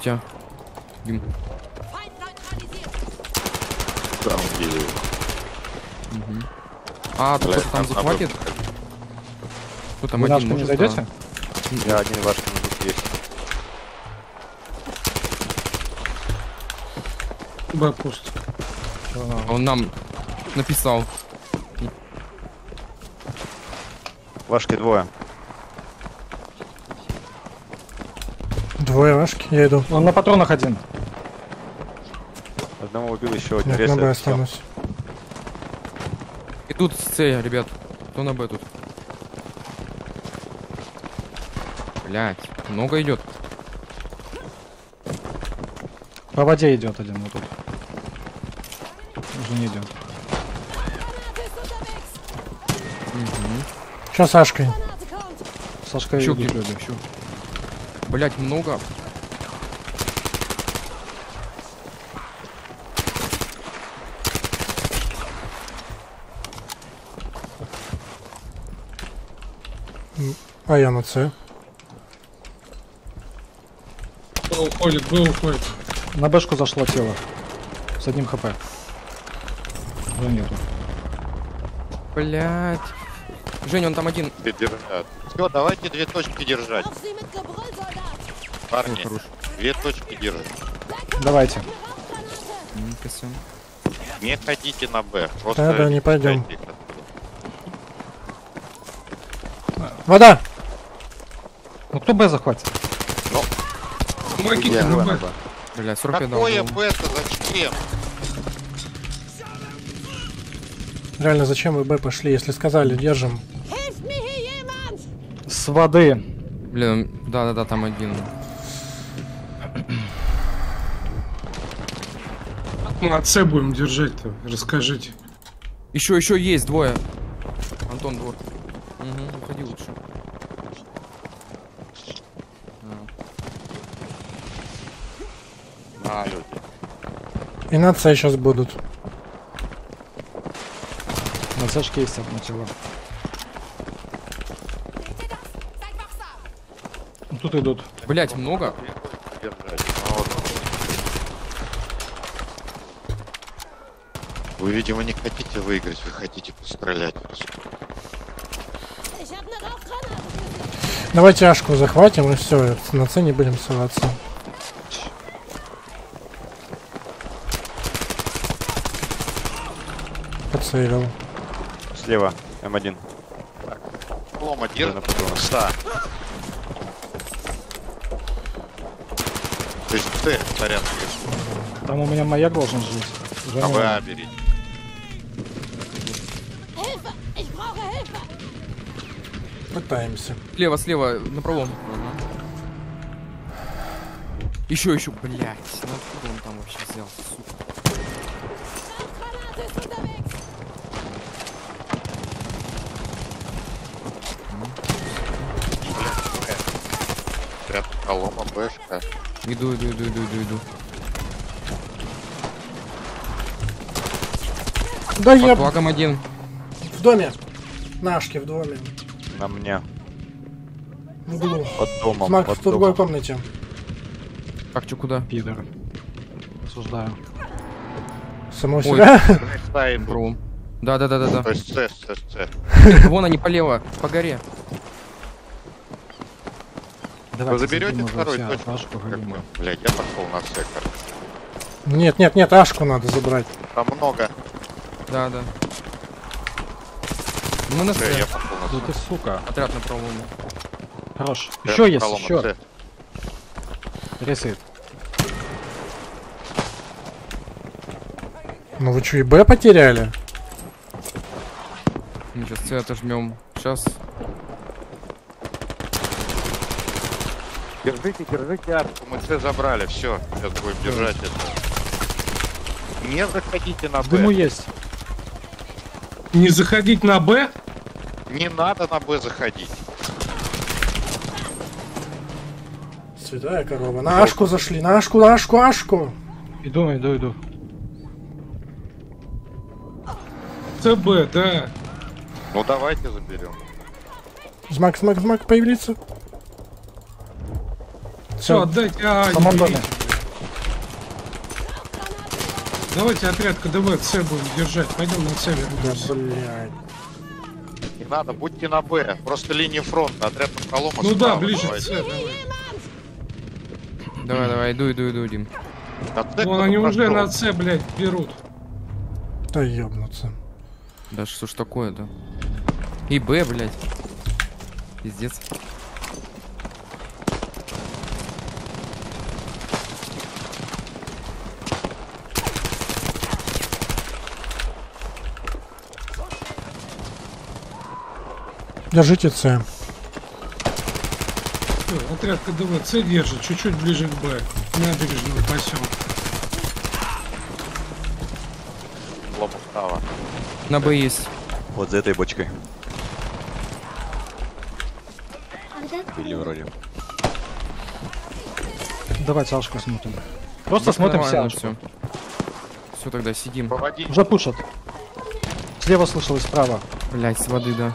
Тебя. Дим. Там где А, тут Блядь, кто-то там захватит? Кто там Вы один нашку не может, зайдете? Я один ваш тут есть. Б пуст. а? Он нам написал. Вашки двое. Двое вашки, я иду. Он на патронах один. Одного убил, еще один Нет, на Б останусь. И тут с С, ребят. Кто на Б тут? Блять, много идет. По воде идет один вот тут. Уже не идет. Сейчас Сашкой. Сашка идут где? блядь, много. А я на С. Б уходит, Б уходит. На Бшку зашло тело. С одним хп. Уже нету. Блять. Жень, он там один. Все, давайте две точки держать. Парни, хорош. две точки держать. Давайте. Не ходите на Б. Просто Да-да, не пойдем. Вода! Ну кто Б захватит? Помогите на Б. Блять, 45 дал. Какое. Б-то зачем? Реально, зачем вы Б пошли, если сказали, держим? С воды. Блин, да-да-да, там один. Мы от С будем держать-то, расскажите. Еще, еще есть двое. Антон, двор. Угу, уходи лучше. На, люди. И на С сейчас будут. На Сашке есть одно тело. Ну, Тут идут. Блять, много? Держать. Ну, вот. Вы, видимо, не хотите выиграть, вы хотите пострелять. Rauchgranate! Давайте Ашку захватим и все, на С не будем ссылаться. Поцелил. Слева, М1. Лома, на держит. патронах. Да. То есть Т в порядке. Там у меня маяк должен жить. Уже А вы. А берите. Пытаемся. Слева, слева, на пролом. Еще, еще, блять. Ну откуда он там вообще взял, сука? Рядом колома, Бэшка. Иду, иду, иду, иду, иду, иду. Да Под я один. в доме. На Ашке в доме. На мне. В углу. Под домом, Смак под в другой домом. комнате. Как, что, куда? Пидор. Осуждаю. Самого себя. Да, да, да, да, да. С, С, С. Вон они полево, по горе. Давайте заберете сидим уже второй точку? Блядь, я пошел на сектор. Нет, нет, нет, Ашку надо забрать. Там много. Да, да. Мы на Всё, Ну ты сука. Отряд на проломе. Хорош. Рядом Еще есть, колома, еще. С. Ресает. Ну вы что, и Б потеряли? Мы сейчас С отожмем. Сейчас. Держите, держите арку, мы С забрали, все, сейчас будем держать это. Не заходите на В дыму Б. есть. Не заходить на Б? Не надо на Б заходить. Святая корова. На Ашку зашли, на Ашку, на Ашку, Ашку. Иду, иду, иду. ЦБ, да. Ну давайте заберем. Змак, змак, змак, появиться. Все, отдайте А. В самом доме. Давайте отряд КДВ С будем держать. Пойдем на С да, блядь. Надо, будьте на Б. Просто линия фронта, отряд под колома Ну да, ближе к давайте. С, давай. Давай, давай, иду, иду, иду, Дим. На С Вон они уже прошел. на С, блядь, берут. Да ёбнуться. Да что ж такое-то? И Б, блядь. Пиздец. Держите С. Отряд КДВ С держит, чуть-чуть ближе к Б. Набережного поселка. Лома справа. На Б есть. Вот за этой бочкой. Или вроде. Давай Сашку смотрим. Просто смотрим Сашку. все. Все, тогда сидим. Проводи. Уже пушат. Слева слышал и справа. Блять, с воды, да.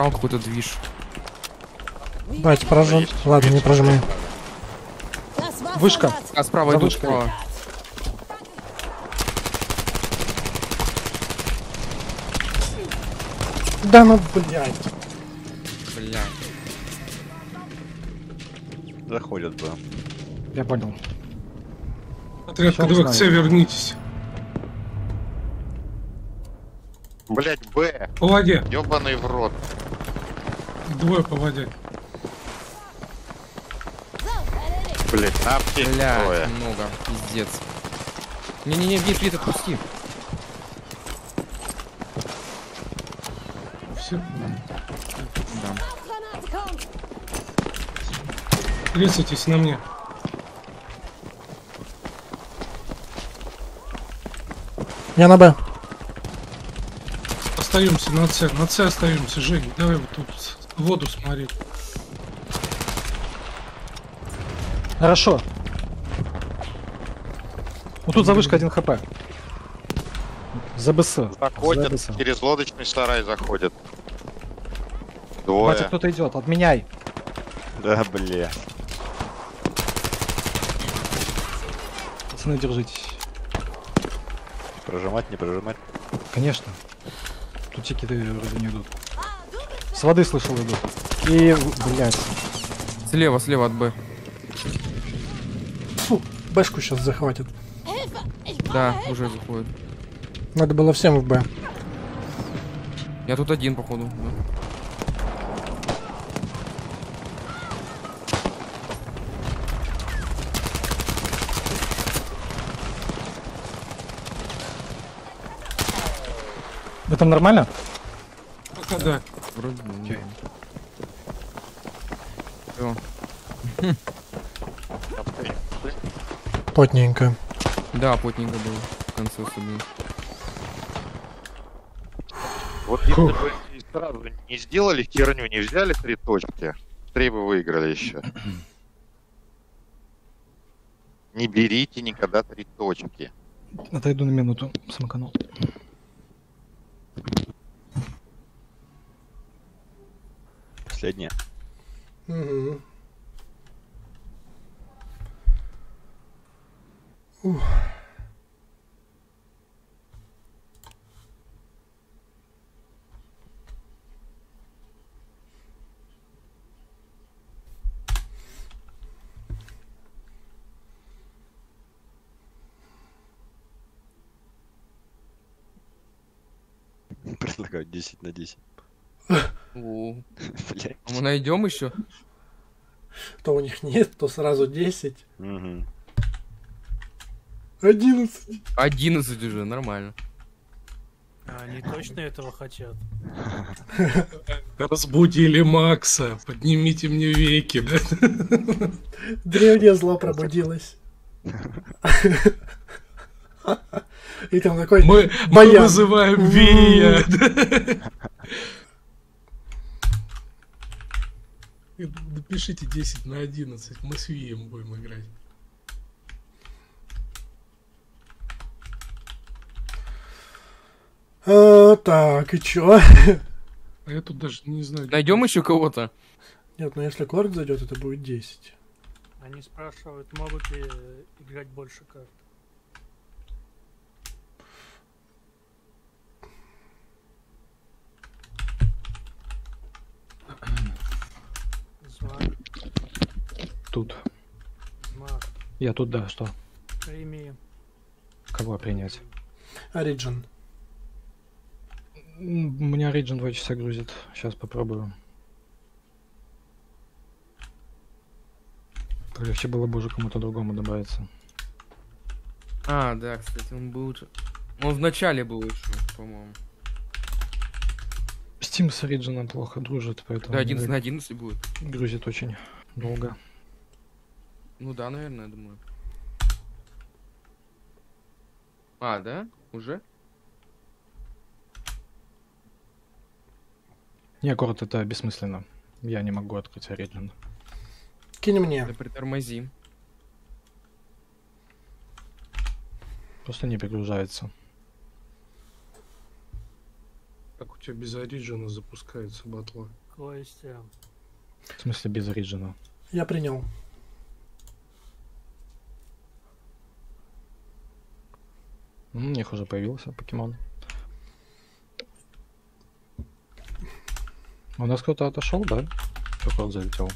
Справа какой-то движ. Бать, прожим. Ладно, не Wasser Вышка. А справа идут, справа. Да ну, блядь. Блядь. Заходят, Б. Я понял. Отряд Чё он КДВК, знает? вернитесь. Блять, Б. Воде. Ёбаный в рот. Двое по воде. Аптеке Блядь, трое. много. Пиздец. Не-не-не, вид, вид, отпусти. Все. Да. Рисайтесь на мне. Я на Б. Остаемся на С. На С остаемся, Жень. Давай вот тут воду смотри. Хорошо. Вот тут за вышкой 1 хп. За БС. Заходят, За БС. через лодочный сарай заходят. Батя, Двое. кто-то идет, отменяй. Да, бля. Пацаны, держитесь. Прожимать, не прожимать. Конечно. Тут тики вроде не идут. С воды слышал идут. И, блядь, Слева, слева от Б. Фу, Бэшку сейчас захватит. Да, уже заходит. Надо было всем в Б. Я тут один, походу. вы там нормально? Да. Вроде бы, Окей. Всё. Плотненько. Да, плотненько было. В конце особенно. Вот если бы и сразу не сделали херню, не взяли три точки, три бы выиграли еще. Не берите никогда три точки. Отойду на минуту, самоканул. Последняя. Угу. Предлагаю 10 на 10. А мы найдем еще? То у них нет, то сразу 10. Угу. 11. 11 уже, нормально. Они точно этого хотят. Разбудили Макса. Поднимите мне веки, да? Древнее зло пробудилось. И там такой Мы, мы вызываем Вия. Напишите 10 на 11. Мы с Вием будем играть. А, так, и чё? А я тут даже не знаю. Найдем еще кого-то? Нет, ну если Корк зайдет, это будет 10. Они спрашивают, могут ли играть больше карт. Звак, Тут. Змак, Я тут, да, что? прими. Кого принять? Ориджин. М, У меня Origin 2 часа грузит. Сейчас попробую. Легче было бы уже кому-то другому добавиться. А, да, кстати, он был. Он в начале был еще, по-моему. Steam с Origin плохо дружит, поэтому Да, 11 на гру- 11 будет. грузит очень долго. Ну да, наверное, я думаю. А, да? Уже? Не, аккорд это бессмысленно. Я не могу открыть Origin. Кинь мне. Да притормози. Просто не перегружается. Как у тебя без ориджина запускается батла? Костя. В смысле без ориджина? Я принял. У них уже появился покемон. У нас кто-то отошел, да? Только вот залетел.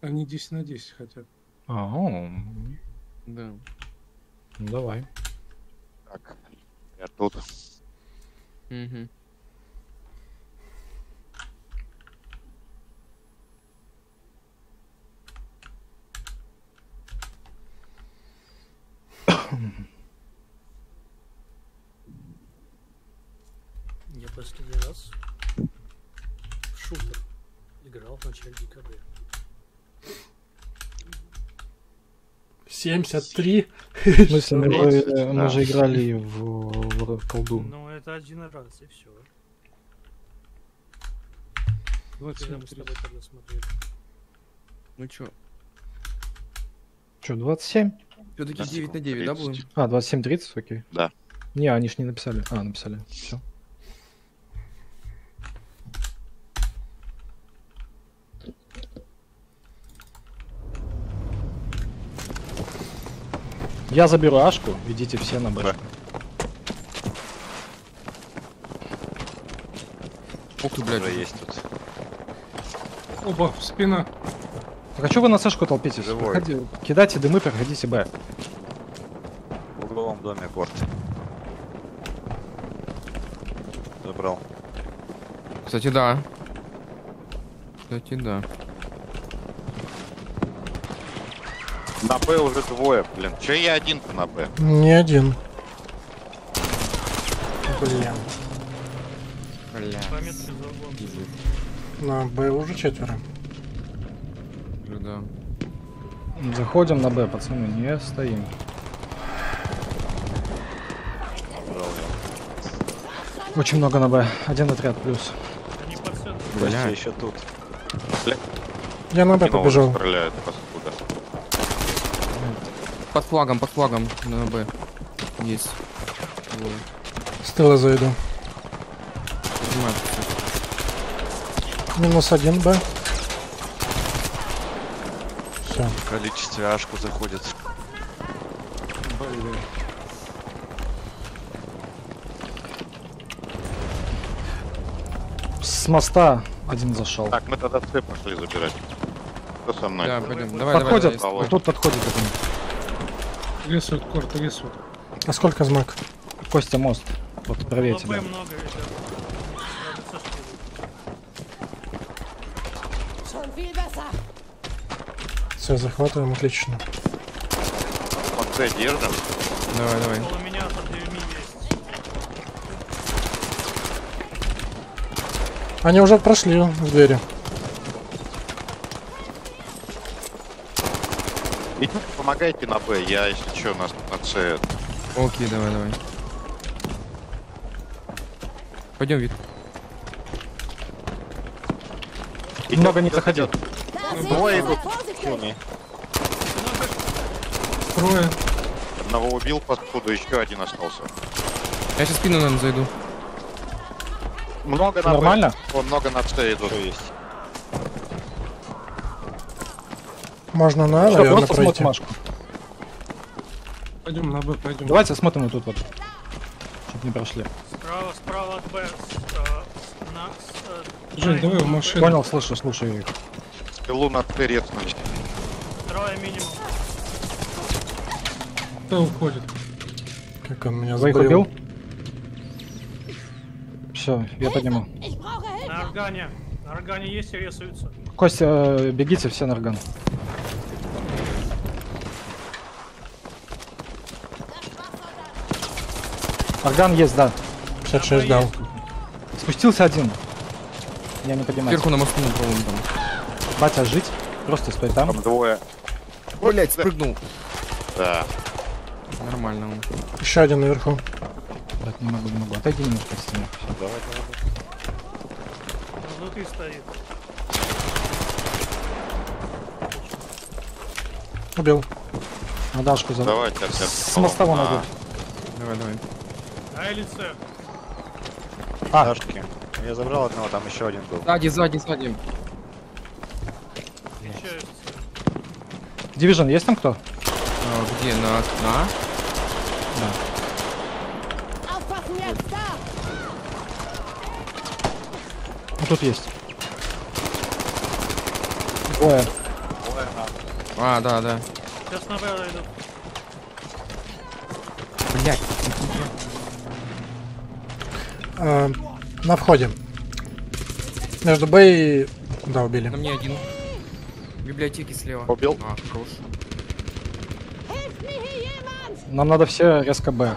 Они 10 на 10 хотят. А, м, Да. ну давай. Так, я тут. Мгм. Я последний раз в шутер играл в начале декабря. 73. В смысле, мы, Вот, же- э, мы же играли в, в колду. Ну, это один раз, и все. 27 мы с тобой тогда смотрели. Ну чё, Че, 27? все-таки Да, 9 на 9, да, 30. будем? А, 27.30, окей. Да. Не, они ж не написали. А, написали. Все. Я заберу Ашку, ведите все на Б. Ух ты, блядь. Есть тут. Оба, спина. Так а что вы на Сашку толпитесь? Живой. Проходи- кидайте дымы, проходите Б. В угловом доме порт. Забрал. Кстати, да. Кстати, да. На Б уже двое, блин. Че я один-то на Б? Не один. Блин. Бля. На Б уже четверо. Да. Заходим на Б, пацаны, не стоим. Очень много на Б. Один отряд плюс. Бля. еще тут. Я на Б побежал. стреляет. Под флагом, под флагом на Б. Есть. Вот. С тыла зайду. Минус один Б. Все. В количестве ашку заходит. С моста один зашел. Так, мы тогда С пошли забирать. Кто со мной? Да, пойдем. Давай, давай, подходят, давай. давай. тут подходит один. Лесут, корт, лесут. А сколько змак? Костя мост. Вот проверьте. Да. много. Все, захватываем, отлично. Вот С держим. Давай, давай. Меня под. Они уже прошли в двери. Помогайте на Б. Я, если что, на, на С. Окей, давай, давай. Пойдем, Вит. Много не заходил. Sind Двое идут. Трое. Одного убил паскуду, еще один остался. Я сейчас спину, наверное, зайду. Много на Б. Нормально? Вон, много на С идут. есть. Можно на Всё, наверное, просто пройти. смотрим Машку. Пойдем на Б, пойдем. Давайте смотрим вот тут вот. Чтоб не прошли. Справа, справа от Б. э, на, с, э, Жень, давай в машину. Понял, слышу, слушаю их. Пилу на С резнулись. Трое минимум. Кто уходит? Как он меня Двоих сбрил. убил? Все, я подниму. На органе. На органе есть и рисуются. Костя, э, бегите все на орган. Орган есть, да. 56 дал. Спустился один. Я не поднимаю. Сверху на мосту на правом там. Батя, жить. Просто стой там. Там двое. Блять, спрыгнул. Да. Нормально он. Еще один наверху. Брат, не могу, не могу. Отойди немножко от стены. Давай, давай. Внутри стоит. Убил. На Дашку за... Давайте опять. С моста вон А, идут. Давай, давай. На лице. А. Дашки. Я забрал одного, там еще один был. Сзади, сзади, сзади. Еще есть. Там кто? А, где? На... На? Da! Ну, тут есть. Двое. А, да, да. Сейчас на Б идут. Блять. Э, на входе. Между Б и... Да, убили. На мне один. В библиотеке слева. Убил. А, хорош. Нам надо все резко Б.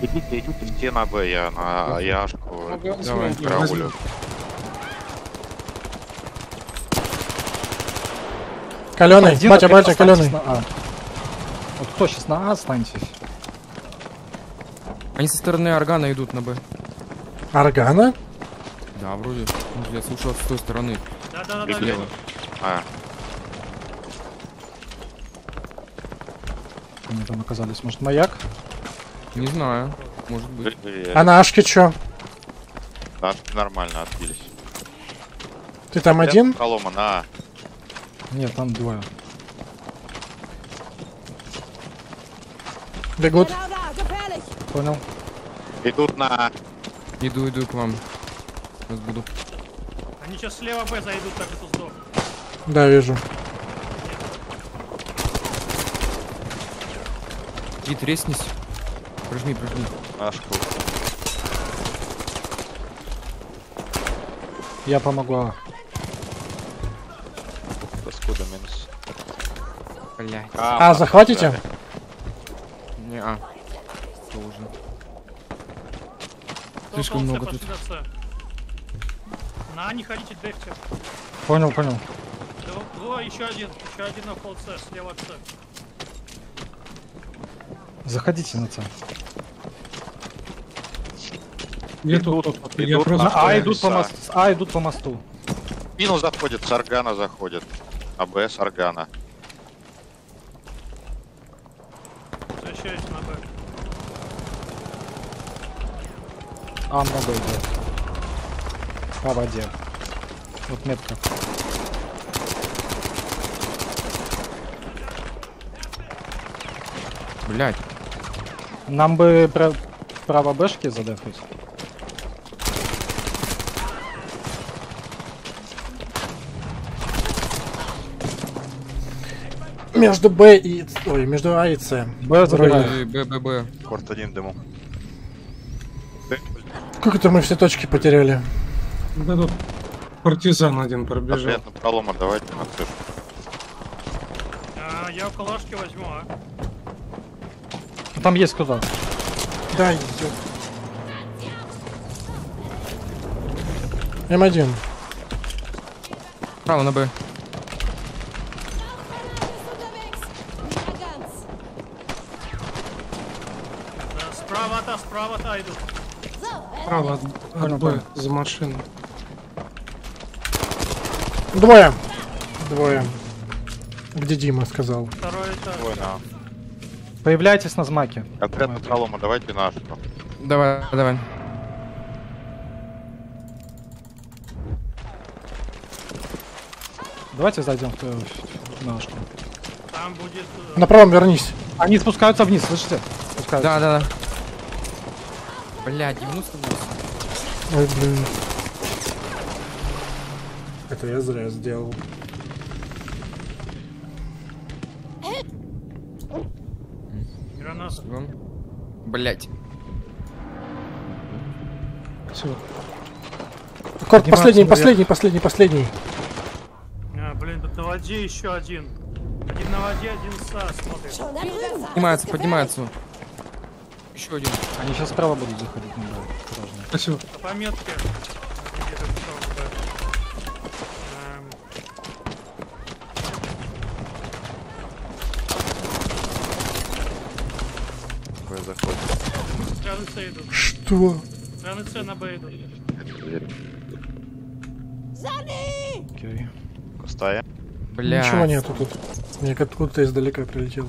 Идите, идите все на Б, я на Яшку Давай. караулю. Каленый, батя, батя, останьтесь каленый. А. Вот кто сейчас на А останетесь? Они со стороны органа идут на Б. Аргана? Да, вроде. Я слушал с той стороны. Да-да-да, Слева. лево. А, Они там оказались. Может, маяк? Не знаю. Может быть. А на Ашке чё? Наши нормально отбились. Ты там один? Колома на А. Нет, там двое. Бегут. Понял. Идут на А. Иду, иду к вам. Сейчас буду. Они сейчас слева Б зайдут, так что сдох. Да, вижу. И треснись. Прожми, прожми. Дашку. Я помогу А. Паскуда минус. Блять. А, захватите? Не, а. Кто Слишком много тут. на не ходите, дефте. Понял, понял. Двое, еще один. Еще один на пол С, слева от С. Заходите на С. Нету. Я идут просто... А идут по мосту. А идут по мосту. Спину заходит, с Аргана заходит. А Б с Аргана. Возвращаюсь на Б. А много идет. По воде. Вот метка. Блять. Нам бы про- право бэшки задефать. Между Б и... Ой, между А и С. Б забираю. Б, Б, Б. Корт один в это мы все точки потеряли? Да тут партизан один пробежал. Понятно, Колома, давайте на С. А, я в калашке возьму, а? Там есть кто-то. Да, идет. М1. Право на Б. Право от, от Б за машину. Двое. Двое. Где Дима сказал? Второй этаж. Ой, на. Появляйтесь на змаке. Конкретно Колома, давайте нашу. Давай, давай. Давайте зайдем в, ту- в ножку. Там будет... э, На правом вернись. Они спускаются вниз, слышите? Спускаются. Да, да, да. Блять, 98. Ой, блин. Это я зря сделал. Блять. Все. Корт, последний, наверх. последний, последний, последний. А, блин, тут на воде еще один. Один на воде, один СА смотрит. Поднимается, поднимается. Еще один. Они сейчас справа будут заходить. Ну, да, осторожно. Спасибо. По пометке. Где-то. Эм, Б заходит. Страны С идут. Что? Страны С на Б идут. Sunny! Окей. Пустая. Блять. Ничего нету тут. Мне как откуда-то издалека прилетело.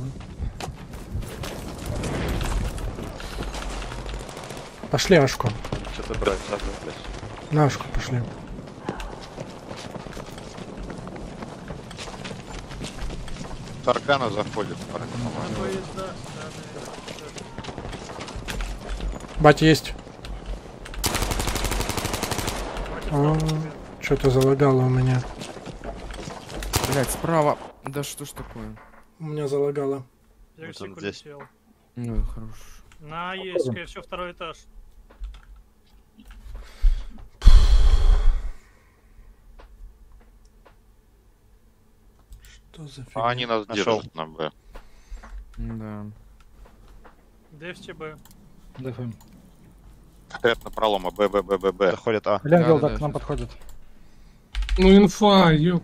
Пошли Ашку. что-то брать надо, блядь. Нашку пошли. Таркана заходит. На Батя есть. да, Что-то залагало у меня. Блять, справа. Да что ж такое? У меня залагало. Вот он Персик здесь. Ну, хорош. На, есть, скорее всего, второй этаж. Что за фигня? А они нас Нашел. держат на Б. Да. Дефти Б. Дефаем. Стоят на пролома Б, Б, Б, Б, Б. Заходит А. Ленгел, да, да, да, к нам подходит. Ну инфа, ё.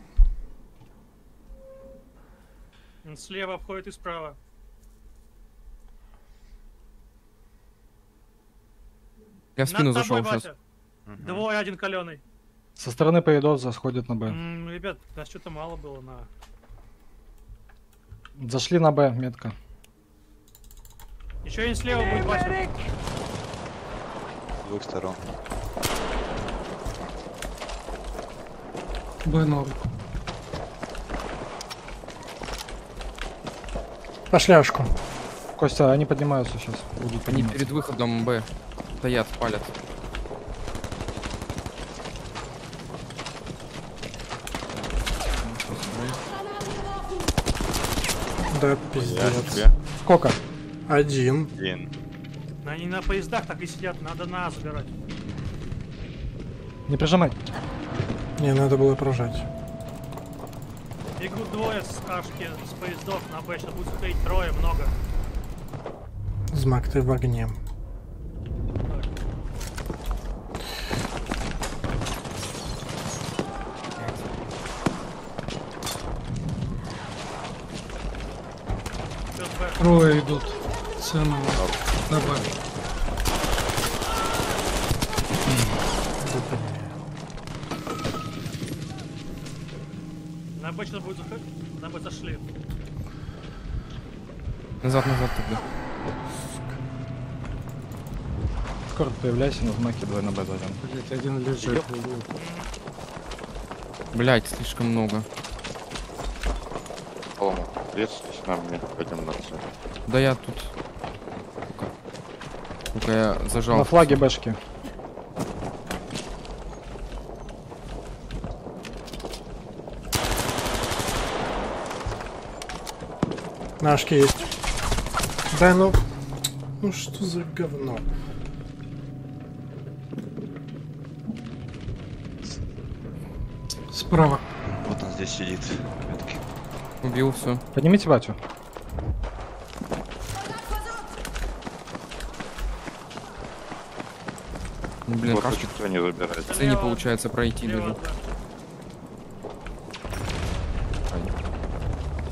Слева обходит и справа. Я в спину Над зашел сейчас. Батя. Двое, один каленый. Со стороны поедов заходит на Б. М, Ребят, нас что-то мало было на... Зашли на Б, метка. Еще один слева будет, Вася. С двух сторон. Б норм. Пошляшку. Костя, они поднимаются сейчас. Будут Они перед выходом Б. Стоят, палят. Да, Я пиздец. Сколько? Один. Блин. Они на поездах так и сидят, надо на А забирать. Не прижимай. Не, надо было прожать. Бегут двое с кашки, с поездов на Б, сейчас будет стоять трое, много. Змак, ты в огне. Плюс Б. Идут. Цену. На Б сейчас будет заходить. На Б зашли. Назад, назад тогда. Скоро появляйся, на знаке 2 на Б зайдем. Блять, один лежит. Блять, слишком много. По-моему, ответственность на мне. Пойдем на С. Да я тут. Сука, я зажал. На флаге Бэшки. Нашки есть. Да ну... Ну что за говно? Справа. Вот он здесь сидит. Убил все. Поднимите батю. Блин, Вот кашки никто не забирает. в не получается пройти даже. да.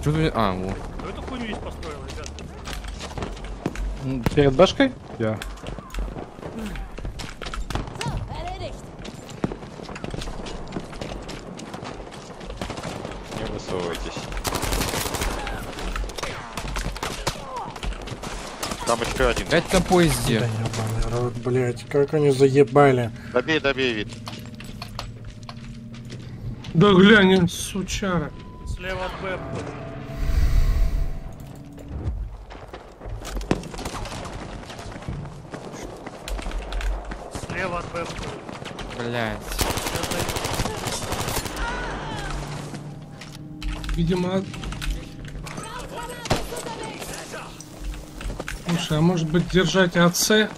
Что ты... А, во. Кто эту хуйню здесь построил, ребят? Перед Бэшкой? Я. Не высовывайтесь. Там еще один. На поезде. Да рот, блять, как они заебали. Добей, добей, вид. Да глянь, сучара. Слева от Б. Слева от Б. Блять. Сейчас дойду. Видимо... Слушай, а может быть держать АЦ?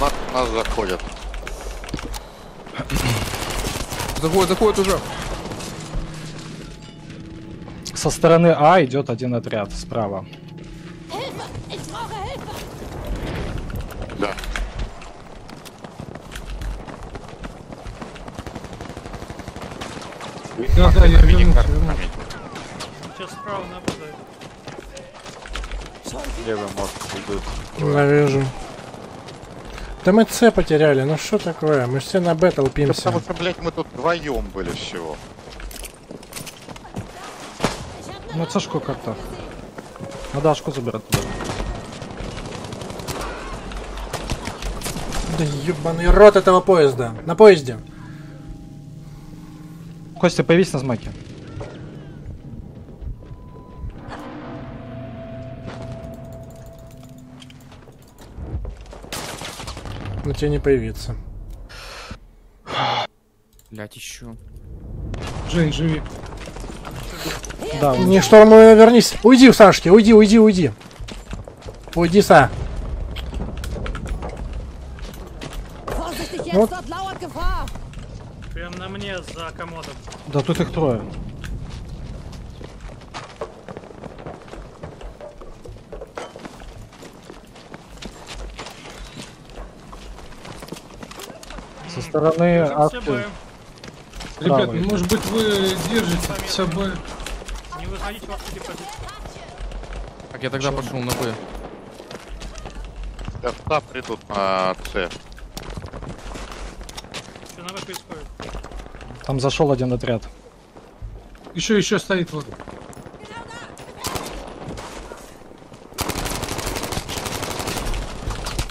Нас, нас заходят. Заходит, заходит уже. Со стороны А идет один отряд справа. Да. Да, да, я вернулся, вернулся. Сейчас справа нападает. Левый мост идут. Да. Да мы С потеряли, ну что такое? Мы все на Б Да толпимся. потому что, блядь, мы тут вдвоем были всего. Ну це ж как-то. Надо Ашку забирать туда. Да ебаный рот этого поезда. На поезде. Костя, появись на змаке. На тебе не появится. Блять, еще. Жень, живи. Да, Не штурмуй, вернись. Уйди, Сашки, уйди, уйди, уйди. Уйди, Са. Lauert Gefahr. Прям на мне за комодом. да тут их трое. Стороны. Б. Ребят, Правый. может быть вы держите СБ? Не выходите в позицию. Так, я тогда пошел на Б. Сейчас ста придут на С. Что на Б происходит? Там зашел один отряд. Еще, еще стоит вот.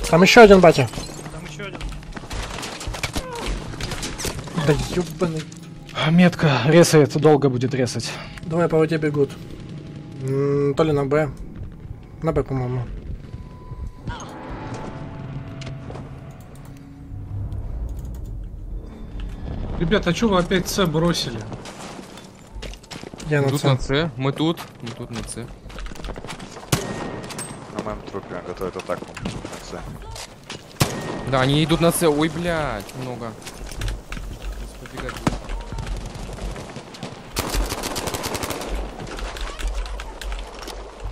Там еще один батя. Там еще один. Да ебаный. А, Метка ресает, долго будет ресать. Двое по воде бегут. М, То ли на Б. На Б, по-моему. Ребята, а что вы опять С бросили? Я на Тут С. на С, мы тут, мы тут на С. На моем трупе готовят атаку. На С. Да, они идут на С. Ой, блядь, много. Сейчас побегать будут.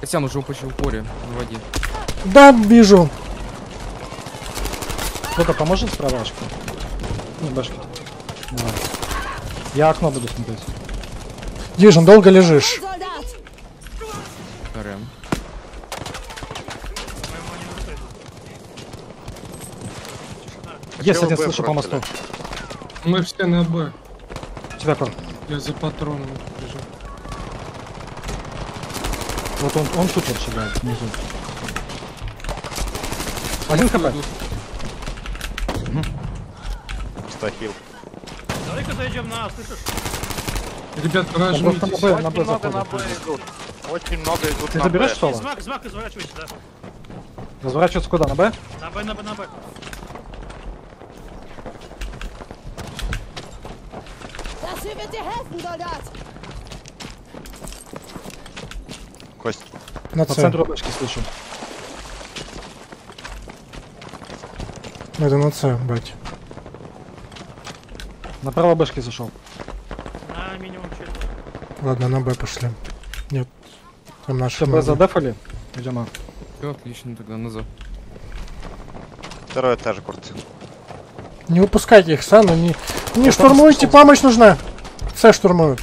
Костян уже упочил в на воде. Да, вижу. Кто-то поможет с правашкой? Ну, башки. Давай. Я окно буду смотреть. Дижин, долго лежишь. С. Есть один, слышу по мосту. Мы все на Б. Тебя кор. Я за патроном Вот он, он тут вот шагает, внизу. Один хп. Стахил. Давай-ка зайдем на А, слышишь? Ребят, Он просто на. Б, на Б много на заходит. Б идут. Очень много идут Ты на заберешь что? Змак, змак, изворачивайся, да. Разворачиваться куда? На Б? На Б, на Б, на Б. Das hier wird dir helfen, Soldat! Кость, На По центру башки слышу. Это на С, бать. Направо башки зашел. На минимум четверть. Ладно, на Б пошли. Нет. Там наши. Много. задефали? Идем А. Все отлично, тогда назад. второй этаж, Курт. Не выпускайте их, Сан, не, не штурмуйте, помощь нужна. С штурмуют.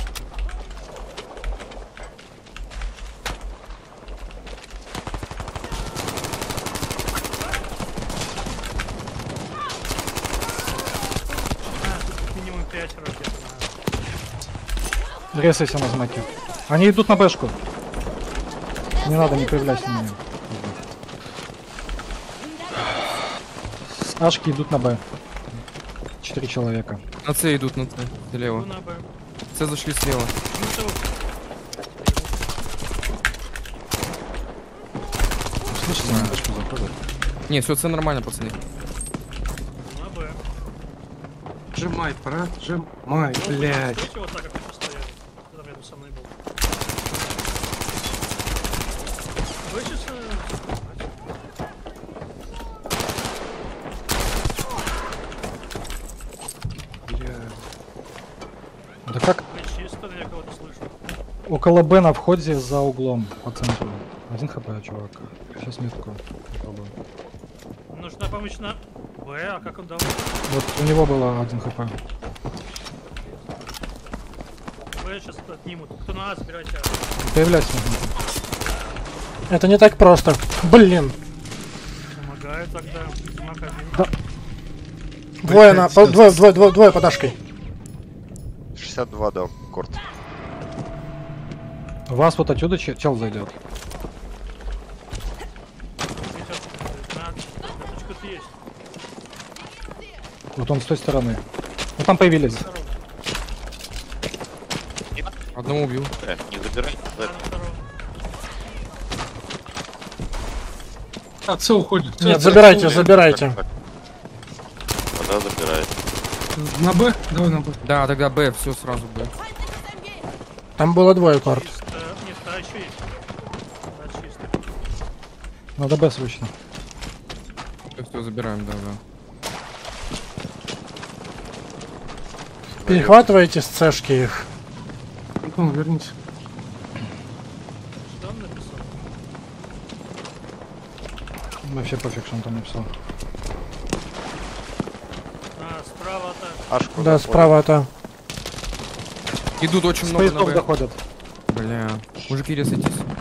Минимум 5 раз где-то на Ресайся на знаке. Они идут на бэшку. Не надо, не появляйся на. С Ашки идут на Б. Четыре человека. На С идут, на С. Слева. С зашли слева. Ну Слышите, на бэшку заходят. Не, все, С нормально, пацаны. на Б. Сжимай, пора, сжимай, блядь. Слышите, вот так как они постояли, когда рядом со мной был. Вы сейчас... Да как чисто, я кого-то слышу. Около Б на входе за углом по центру. Один хп, чувак. Сейчас метку попробую. Нужна помощь на Б, а как он дал? Вот у него было один хп. Б сейчас отнимут. Кто на А, забирайте А. Появляйся. Это не так просто. Блин. Помогаю тогда. Мак один. Двое на. Двое, двое, двое, двое под Ашкой. 62 дал. У вас вот отсюда че- чел зайдет. Вот он с той стороны. Ну там появились. Одного убил. Э, не забирайте. Там второго. А, уходит. Нет, забирайте, забирайте. Тогда забирает. На Б? Давай на Б. Да, тогда Б, все сразу Б. Там было двое карт. Чисто. Нет, а еще есть. Да, чисто. Надо Б срочно. Все, забираем, да, да. Перехватывайте с цешки их. Антон, вернись. Что он написал? Вообще пофиг, что он там написал. А, справа атака. Ашку Да, заходит. справа это. Идут очень С много Б. заходят. Бля. Мужики. Я ухожу на...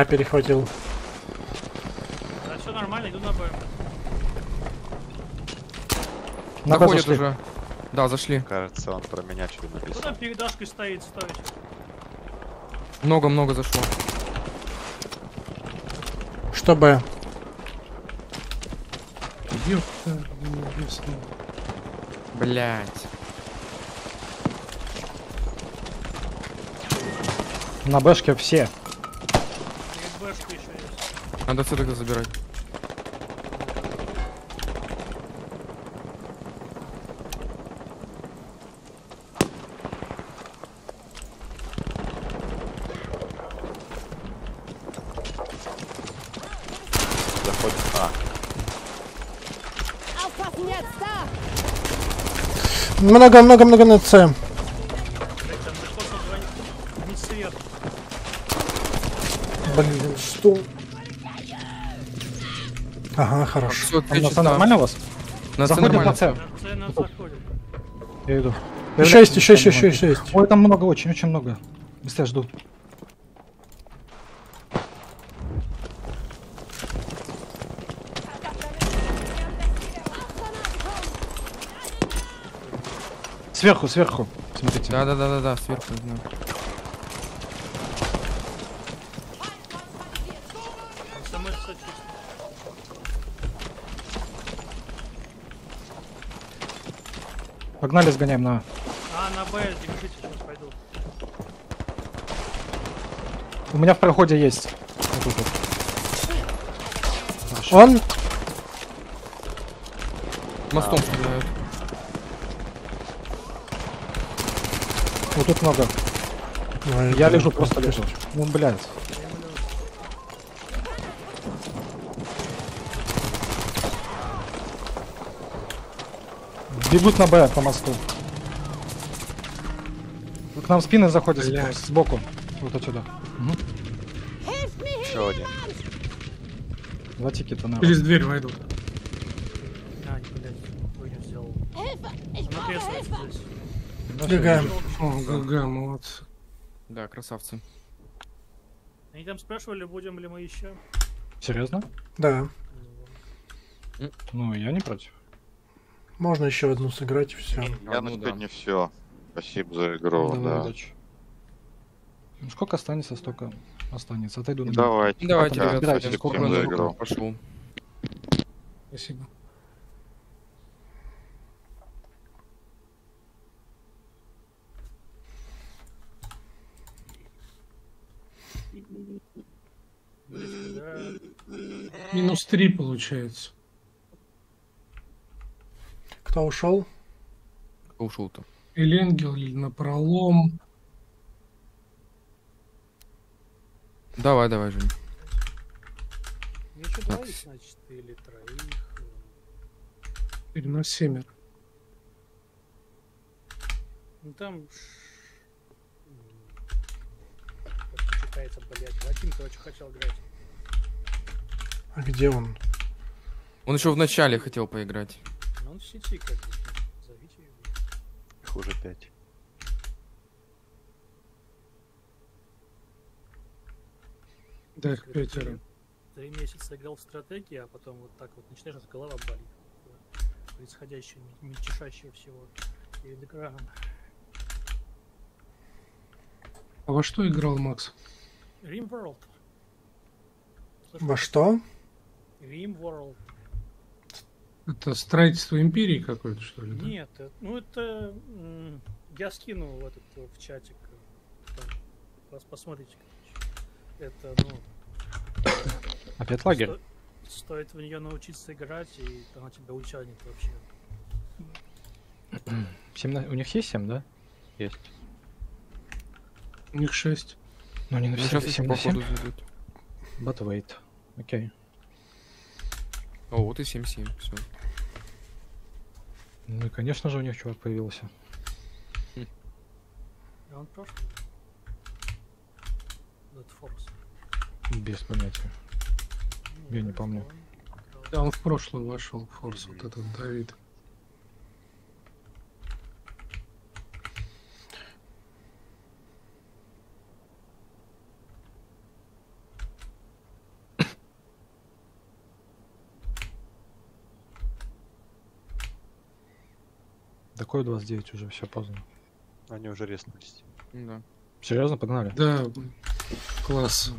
А, перехватил. Да, все нормально, иду на Б. На Б Заходят зашли. уже. Да, зашли. Кажется, он про меня что-то Кто написал. там перед Дашкой стоит, стоит? Много-много зашло. Что Б? Ёпта, небесная. Блять. На Бэшке все. Перед Бэшкой еще есть. Надо все тогда забирать. Заходит. А, Aufpassen jetzt, da! Много, много, много на С. Блять, там далеко созвонить. Не сверху. Блин, что? Ага, хорошо. Все, Там на нормально у вас? На С Заходят нормально. на С. Я иду. Еще есть, еще, еще, еще, еще есть. Ой, там много, очень, очень много. Быстрее жду. Сверху, сверху. Смотрите. Да, да, да, да, да, сверху. знаю. Погнали, сгоняем на... А, на Б, держите, сейчас пойду. У меня в проходе есть. Вот тут вот. Он? Мостом стреляют. Вот тут много. Ой, Я блин, лежу, просто лежу. Ну, блядь. Бегут на Б по мосту. К нам спины заходят Блядь. сбоку. Вот отсюда. еще один. Два тикета на. Через дверь войдут. А. О, ГГ, молодцы. Да, красавцы. Они там спрашивали, будем ли мы еще. Серьезно? Да. Ну, я не против. Можно еще одну сыграть и все. Я на ну да. сегодня все. Спасибо за игру, Давай, да. удачи. Ну, сколько останется, столько останется. Отойду на Давайте. Давайте, пока. ребят, Разбирайтесь, спасибо. сколько за надо. игру. Пошел. Спасибо. Да. Минус три получается. Кто ушел? Кто ушел-то? Или или на пролом. Давай, давай, Жень. Ну что, двоих, значит, или троих. Или на семер. Ну там... Как читается, блядь. Вадим, короче, хотел играть. А где он? Он еще в начале хотел поиграть. Он в сети как бы. Зовите его. Их уже пять. Да, их пятеро. Три месяца играл в стратегии, а потом вот так вот начинаешь, голова болит. Происходящее, мельтешащее всего перед экраном. А во что играл Макс? Rim World. Во что? Rim World. Это строительство империи какое-то, что ли? да? Нет, э, ну это... Я скинул в этот э, в чатик. э, там. Вас посмотрите, короче. Это, ну... Опять лагерь. сто- Стоит в нее научиться играть, и она тебя учанит вообще. Семь на- У них есть 7, да? Есть. У них шесть. Но они Ну, написали 7 на 7. походу зайдут. But wait. Окей. О, вот и 7-7, все. Ну и конечно же у них чувак появился. И он прошлый. Dead Force. Без понятия. Ну, Я не помню. он играл. Да, он в прошлую вошел, Форс, вот этот Давид. Такое 29 уже, все поздно. Они уже резнулись. Да. Серьезно, погнали? Да, класс.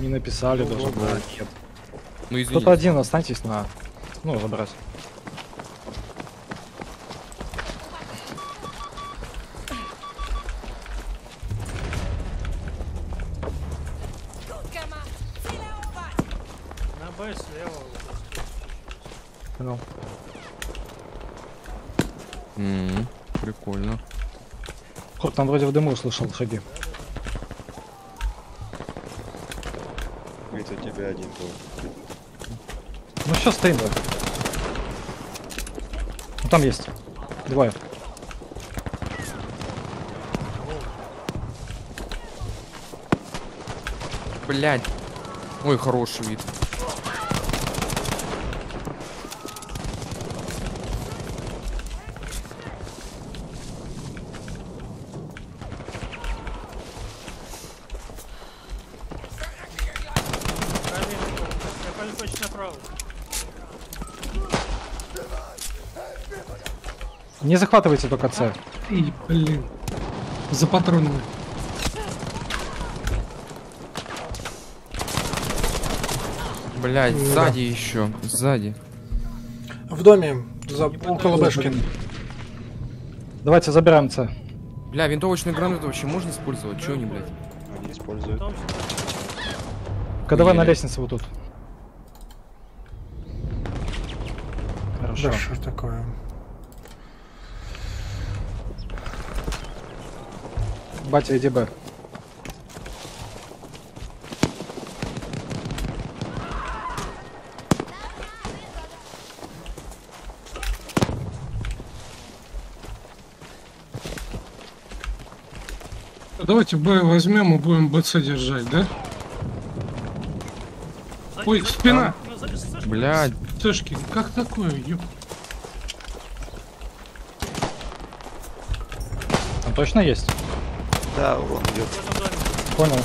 Не написали Ну, даже. ого. да, нет. Ну извините. Кто-то один останьтесь на... Ну, забрать. Там вроде в дыму услышал шаги. Говорит, у тебя один был. Ну все, стоим. да. Ну там есть. Двое. Блять. Ой, хороший вид. Не захватывайте только С. И, блин. За патронами. Блять, Ну да. сзади еще. Сзади. В доме, за, около Бэшки. Давайте забираем С. Бля, винтовочную гранату вообще можно использовать? Че они, блядь? Они используют. Давай на лестнице вот тут. Хорошо. Да что такое? Батя, иди Б. Давайте Б возьмем и будем БЦ держать, да? Ой, спина! Ну, сзади, сзади. Блять. Цешки, как такое? Ёп. Там точно есть? Да, он идет. Понял.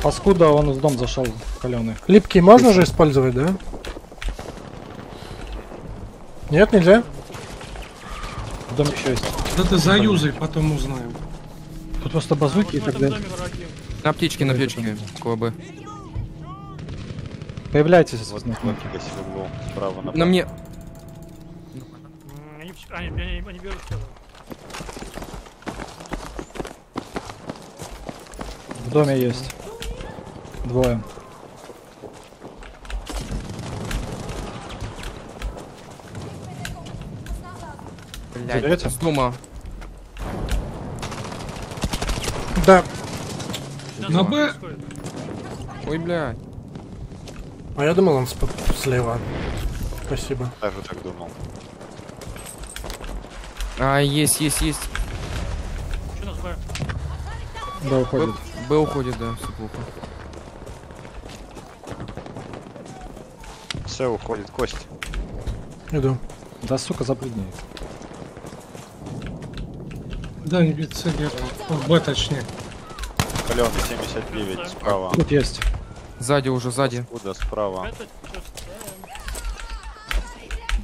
Паскуда, он в дом зашел, каленый. Липкий можно же использовать, да? Нет, нельзя? В доме еще есть. Да ты заюзай, потом узнаем. Тут просто базуки и Вот в так далее. На аптечке, на аптечке. КВБ. Появляйтесь, Вот в углу, справа направо. На мне. Они, они, они, они берут. В доме есть. Двое. Блять, Заберете? с дома. Да. Сейчас На что Б. Ой, блядь. А я думал, он слева. Спасибо. Даже так думал. А, есть, есть, есть. Что у нас Б? Да, Б, уходит. Б уходит, да, все плохо. Все, уходит кость. Иду. Да, сука, запрыгни. Да, не держим. В Б точнее. Каленый 79 справа. Тут есть. Сзади уже, сзади. Куда справа?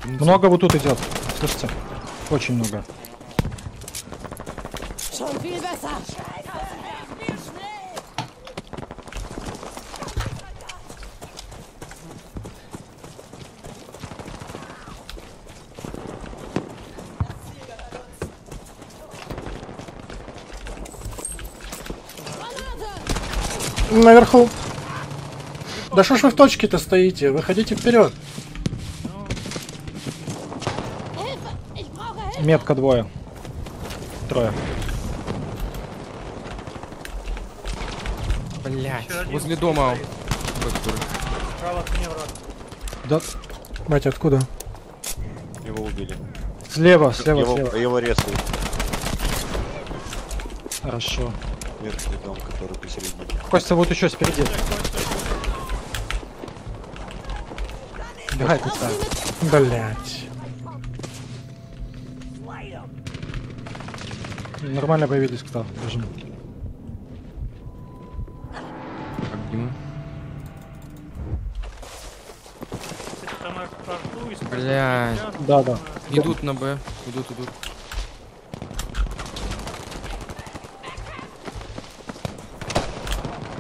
Что Много вот тут идет. Слышите? Очень много. Наверху. Да что ж вы в точке-то стоите? Выходите вперед. Метка двое. Трое. Блять, возле дома. Да. Батя, откуда? Его убили. Слева, слева, его, слева. его резают. Хорошо. Верхний дом, который посередине. Костя вот еще спереди. Бегай, Костя. Блять. Нормально появились, кто? Бежим. Как Дима? Блядь. Да, да. Идут на Б. Идут, идут.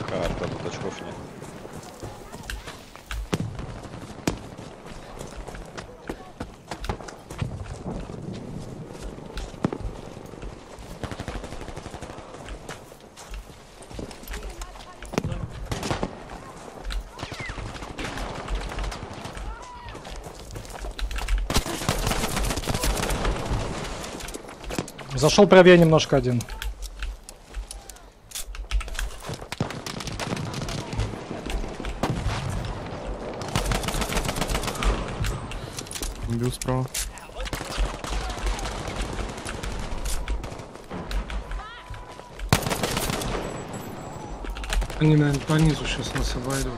Карта, тут очков нет. Зашел правее немножко один. Убил справа. Они, наверное, по низу сейчас нас обойдут.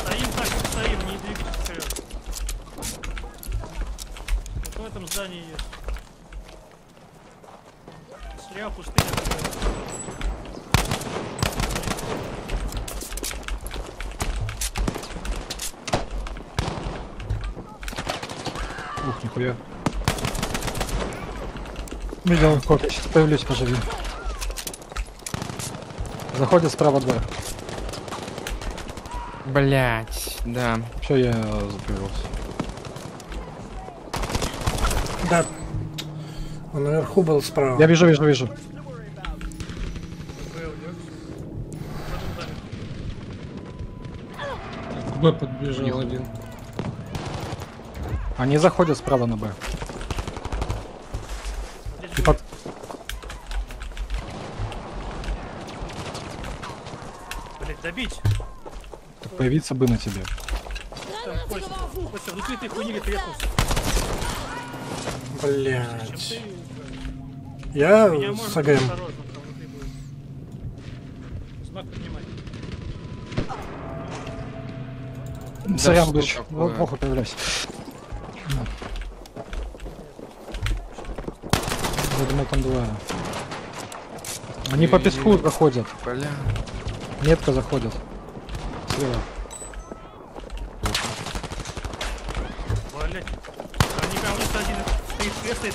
Стоим так, стоим, не двигайтесь вперед. Вот в этом здании есть. Слева пустыня. Ух, нихуя. Видел. Кот, я сейчас появлюсь, поживи. Заходит справа двое. Блять, да. Все, я запрыгался. Да. Он наверху был справа. Я вижу, вижу, вижу. К Б подбежал один. Они заходят справа на Б. И под... Блять, добить. Появиться бы на тебе. Granate geworfen! Костя, внутри ты хуйни ветнулся. Чем Блять. Я с АГМ. осторожно, там внутри будет. Знак поднимать. Сорян, такое? Вот плохо появляюсь. Я думал, там двое. Они по песку заходят. Бля. Метко заходят. Слева. Блять. Они прям вот один стоит, весает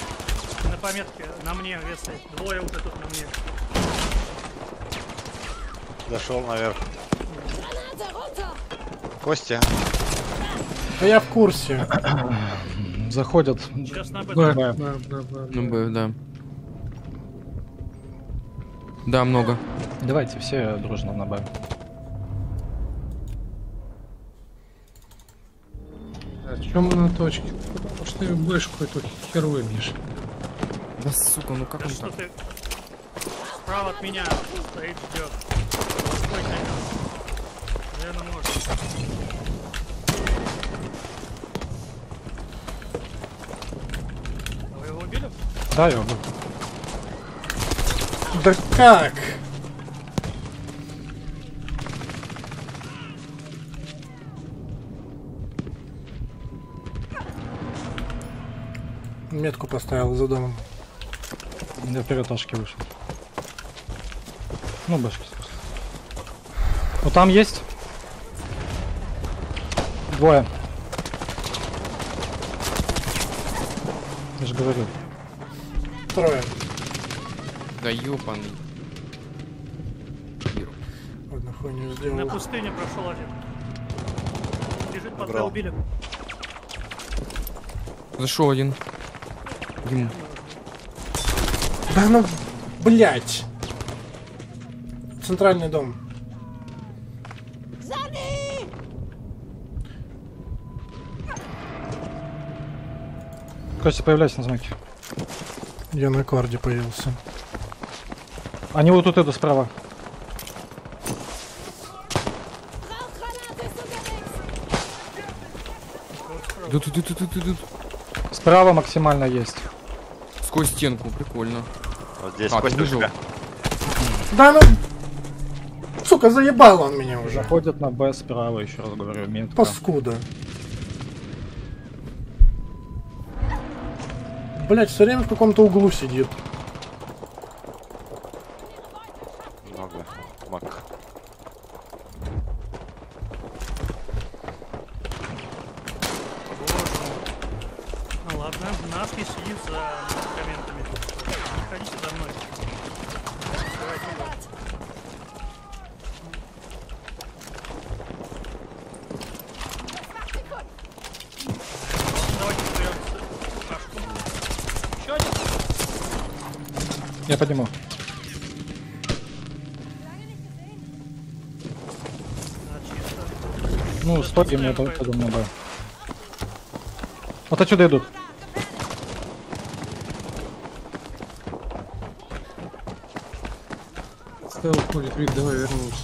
на пометке, на мне весает. Двое уже тут на мне. Зашел наверх. Костя, Да я в курсе. Заходят. Сейчас на Б, Б. Б, Б, Б, Ну Б. Б, да. Да, много. Давайте все дружно на Б. А чем мы на точке? Потому что и Бэшку эту хер выбьешь. Да сука, ну как Да он что так? ты? Справа от меня стоит, ждет. Стой, Наверное, может. Вы его убили? Да, я убил. Да как? Метку поставил за домом. Я вперед ташки вышел. Ну, башки просто. Вот там есть. Двое. Я же говорю. Трое. Да ёбаный. Мир. Ладно, хуйню На пустыне прошел один. Бежит под убили. Зашел один. Дим, Да ну, блять. Центральный дом. Костя, появляйся на знаке. Я на кварде появился. Они вот тут идут справа. Идут, идут, идут, идут. Справа максимально есть. Сквозь стенку, прикольно. Вот здесь, А, Костя, у тебя. Да ну... Сука, заебал он меня уже. Заходят на Б справа, еще раз говорю, метка. Паскуда. Блять, все время в каком-то углу сидит. Много. Мак. Ну ладно, Наски сидит за комментами. Приходите за мной. Давайте. Еще один. Я подниму. Ну, стой, мне на Б. Вот отсюда идут. Уходит, Вик, давай вернемся.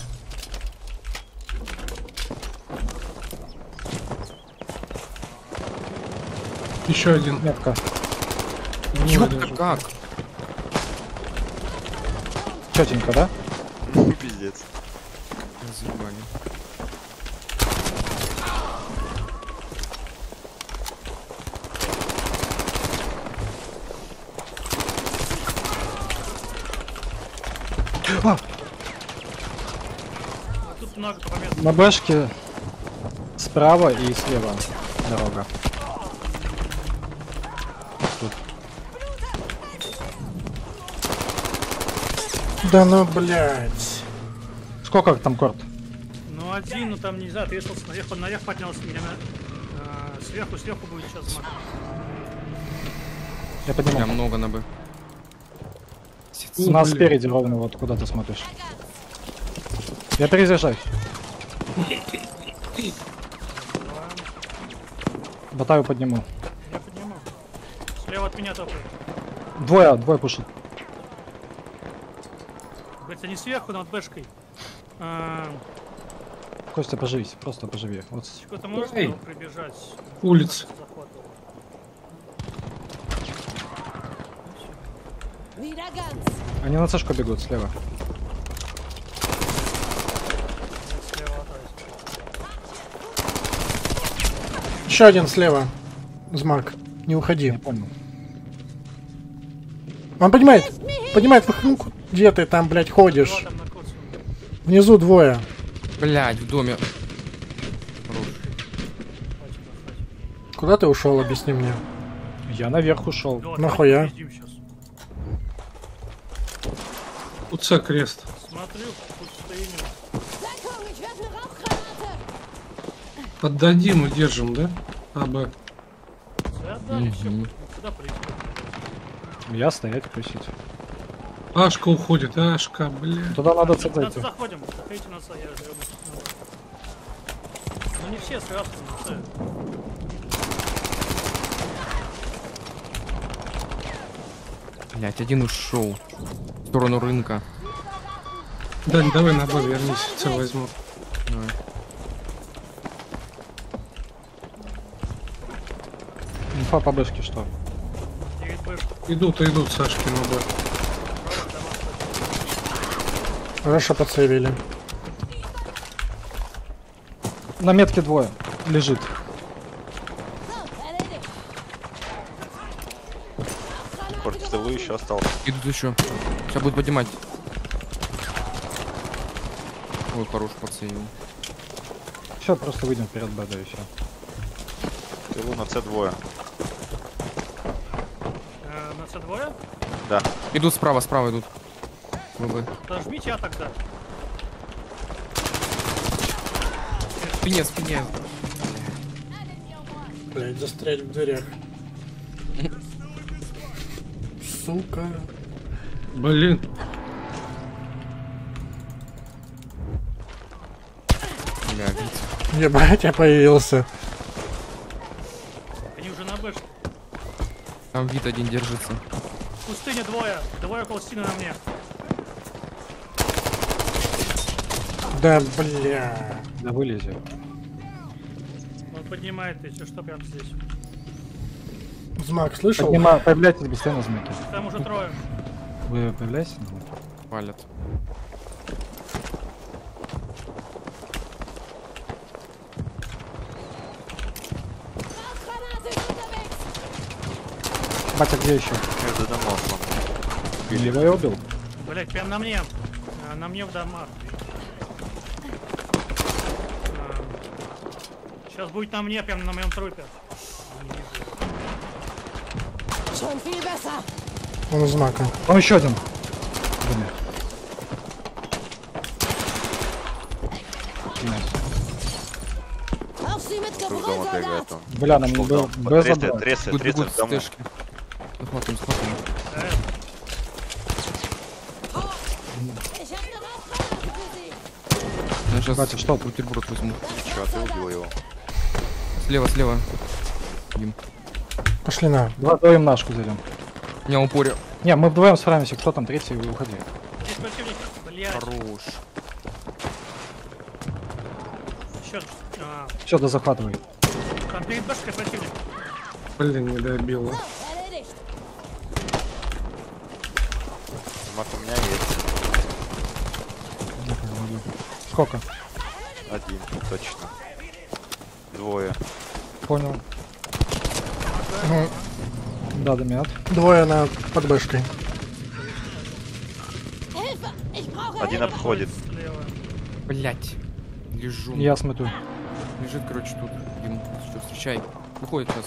Еще один. Метка. Ёпта, как? Четенько, да? Пиздец. Заебали. А, Тут много помет. На Бэшке справа и слева дорога. Да ну, блять. Сколько там корт? Ну один, ну там нельзя, отвешался наверх, он наверх поднялся, меня а, сверху, сверху будет сейчас. Я Прям подниму. много на Б. У нас спереди ровно, вот куда ты смотришь. Я перезаряжаюсь. Батаю подниму. Я подниму. Слева от меня топает. Двое, двое пушат. Говорится, не сверху, над бэшкой. А, Костя, поживись, просто поживи. Вот. Чего ты можешь Эй. к нему прибежать? Ganz. Они на цешку бегут слева. Нет, слева от Еще один слева. Змак. Не уходи. Не помню. Он поднимает. Поднимает. Ну, где ты там, блядь, ходишь? Внизу двое. Блять, в доме. Куда ты ушел, объясни мне. Я наверх ушел. Нахуя? Уца крест. Отдадим и держим, да? АБ. Все все. Мгм. Куда полетел? Я стоять, просить. Ашка уходит, Ашка, бля. Туда надо Нас цепляйте. заходим. Заходите на я. Ну не все сразу, на С. Блять, один ушел. В сторону рынка. Дань, давай на Б вернись, С возьму. Инфа по бэшке что? 9 бэшек. Идут, идут Сашки на Б. Хорошо подсейвили. На метке двое. Лежит. Корт в тылу еще остался. Идут еще. Сейчас будет поднимать. Ой, хорош подсеял. Все, просто выйдем вперед Б, да и все. Тылу на С двое. С двое? Да. Идут справа, справа идут. ВБ. Нажмите А тогда. В спине, в спине. Блядь, застрять в дверях. Сука. Блин. Ебать, я появился. Они уже на бэшке. Там вид один держится. В пустыне двое. Двое около стены на мне. Да, бля. Да вылези. Он поднимает, если что, прям здесь. Змак, слышал? Поднима... Появляйтесь быстрее на змейке. Там уже трое. Вы появляетесь? Палят. Батя, где еще? Между домов он. Его я убил. Блять, прям на мне. А, на мне в домах. Сейчас будет на мне, прям на моем трупе. Он из мака. Он еще один. Он. Бля, нам Пошел в Б, дом. Б Тресает, забрал. тресает, Бегут, тресает бегут в с für sie. Я сейчас Батя, что? бутерброд возьму. Чё, ты убил его? Слева, слева. Дим. Пошли на. Два вдвоем нашку зайдем. У меня упоре. Не, мы вдвоем справимся. Кто там третий, вы уходи. Здесь противник. Блять. Хорош. Еще. А, Все, да захватывай. там перед башкой противник. Блин, не добил. Erledigt. Мак у меня есть. Сколько? Один, точно. Двое. Понял. Мгм. Да, дымят. Двое на под бэшкой. Один обходит. Блять. Лежу. Я смотрю. Лежит, короче, тут. Дим, что, встречай. Выходит сейчас.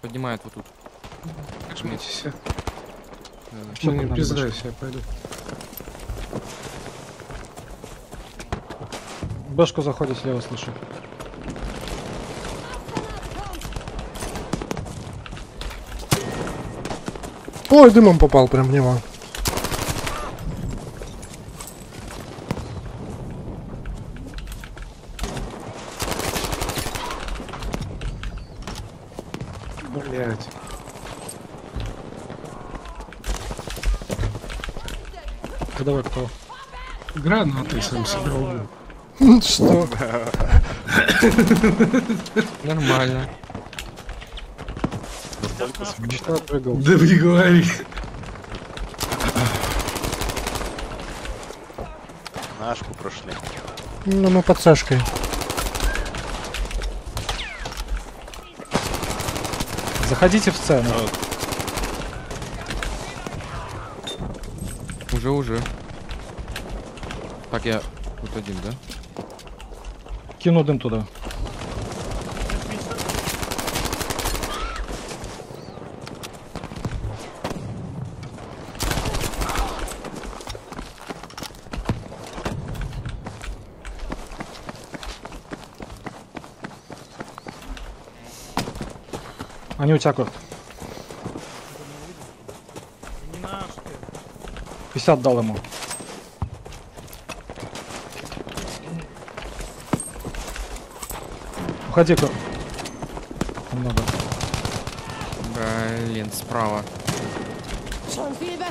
Поднимает вот тут. Жмитесь. Да-да. Всё, Ну, не пиздрайся, я пойду. Бэшку заходит слева, слышу. Ой, дымом попал прям в него. Блять. Давай кто? Гранаты сам себя убил. Что? Нормально. Что прыгал? Да не говори. Нашку прошли. Ну, мы под Сашкой. Заходите в сцену. Уже, уже. Так, я тут один, да? Кину дым туда. Они у тебя корт. Не наш ты. 50 дал ему. Уходи, корт. Немного. Блин, справа.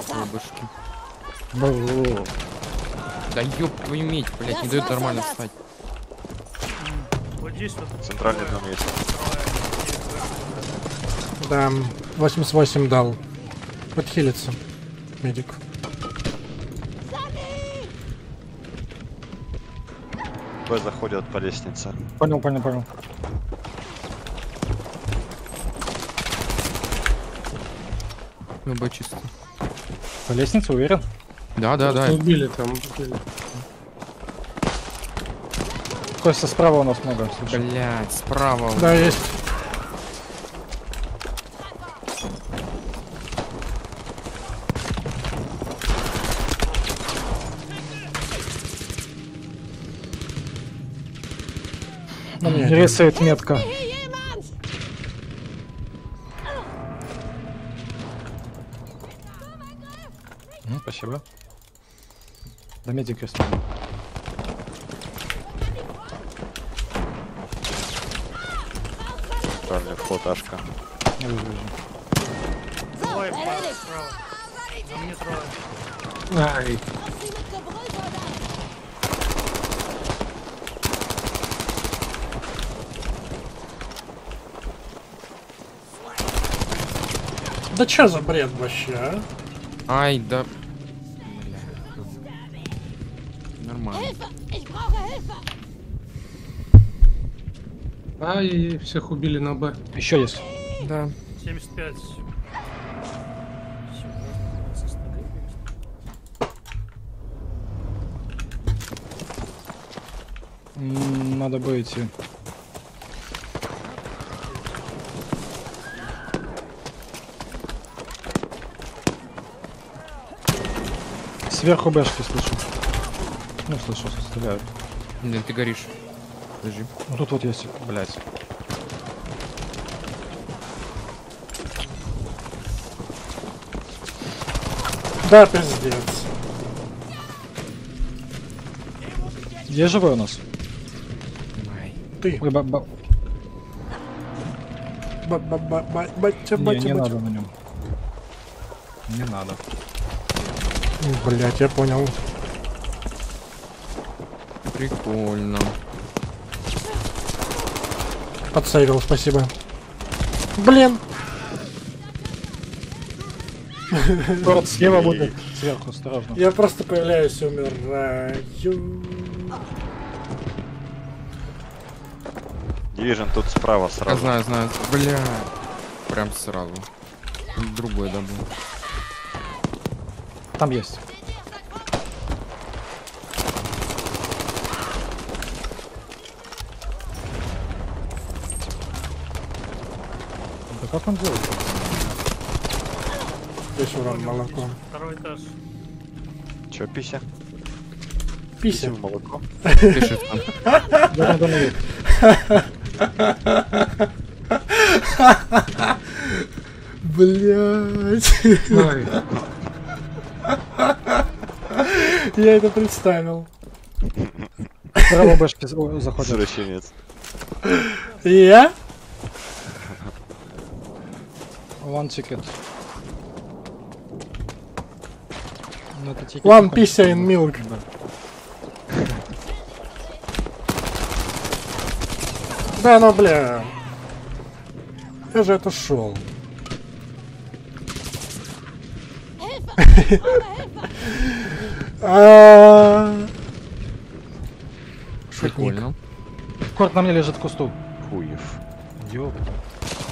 Бабушки. Бу. Да ёб твою медь, блять, не дает нормально встать. Вот здесь вот. Центральный дом есть. Да, 88 дал. Подхилится. Медик. Б заходят по лестнице. Понял, понял, понял. Ну, бы чисто. По лестнице уверен? Да, да, да. Убили там, убили. Костя, справа у нас много. Слушай. Блядь, справа. Да, есть. Ну, мне рисует метка. Да медик крестный. Правильный вход, Ашка. Не вижу. На мне трое. Ай! Да чё за бред вообще, а? Ай, да. Всех убили на Б. Еще есть. Да. 75. Чё, можно с СТГ повесить? М, Надо бы идти. Сверху бэшки слышу. Ну, слышу, стреляют. Блин, ты горишь. Подожди. Ну тут вот есть, блядь. Да, пиздец. Есть живой у нас? Ты. Ой, ба- ба- Ба-ба-ба-ба-батя, Не, батя, не батя. надо на нем. Не надо. Блять, я понял. Прикольно. Подсейвил, спасибо. Блин. Город слева будет. Сверху, осторожно. Я просто появляюсь и умираю. Division тут справа Я сразу. знаю, знаю. Бля. Прям сразу. Другой добыл. Там есть. Да как он делает? Здесь урон молоко. Второй этаж. Чё, пися? Пися. в молоко. Пишет. Блять. Я это представил. Справа бэшки за- заходят. Извращенец. Я? One ticket. Тикет One пися in milk. Да. Да, ну бля. Я же это шел. Шутник. Прикольно. Корт на мне лежит в кусту. Хуев. Ёп.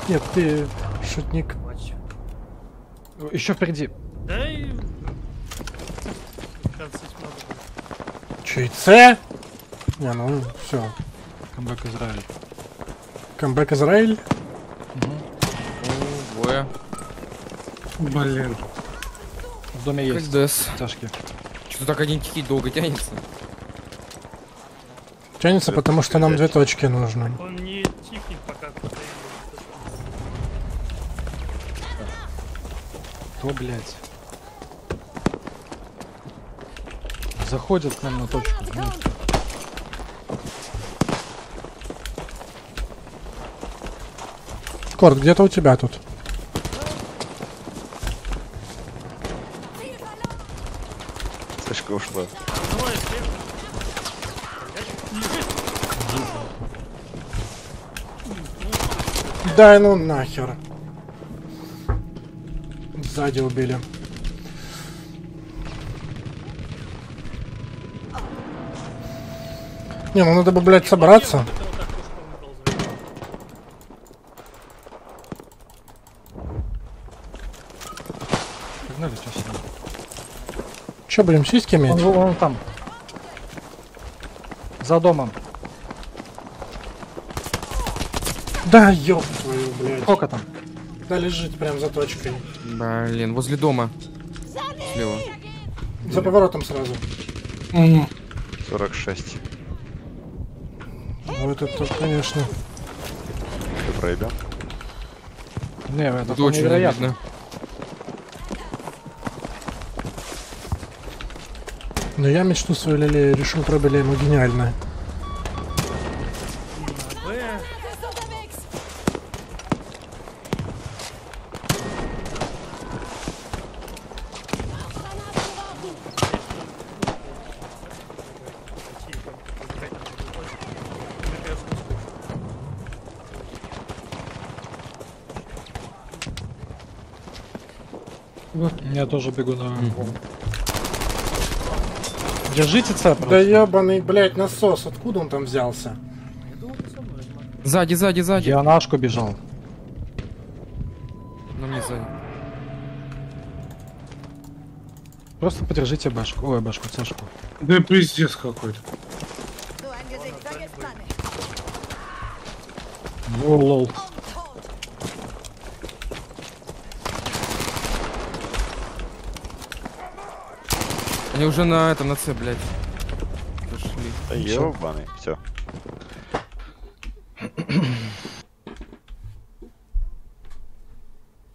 Нет, ты шутник. Еще впереди. Че, С? Не, ну все. Камбэк Израиль. Камбэк Израиль. О, Двое. блин. В доме есть. КСДС. Тяжки. Что так один тихий долго тянется? Тянется, потому что нам две точки нужно. Он не тихнет, пока кто-то Кто, блядь? Заходит к нам на точку. Корт, где-то у тебя тут. Слышка ушла. Двое слева. Да ну нахер. Сзади убили. Не, ну надо бы, блядь, собраться. Погнали, что себе. Че, блин, сиськи Он, иметь? он там. За домом. Да, ёб твою, блядь. Сколько там? Да, лежит прям за точкой. Блин, возле дома. Слева. За поворотом сразу. 46. Вот это, конечно. Ты проебем? Не, это вполне очень вероятно. видно. Но я мечту свою Лили решил проблему гениально. На Б. Ist unterwegs. Granate geworfen. Пойти там поиграть на телефоне. Мне кажется, скучно. Я тоже бегу на... Держите просто. Да ебаный, блядь, насос, откуда он там взялся? Сзади, сзади, сзади. Я на Ашку бежал. На мне сзади. Просто подержите башку. Ой, башку, цешку. Да пиздец какой-то. О, лол. Они уже на этом, на С, блядь. Пошли. Да ебаный. Все.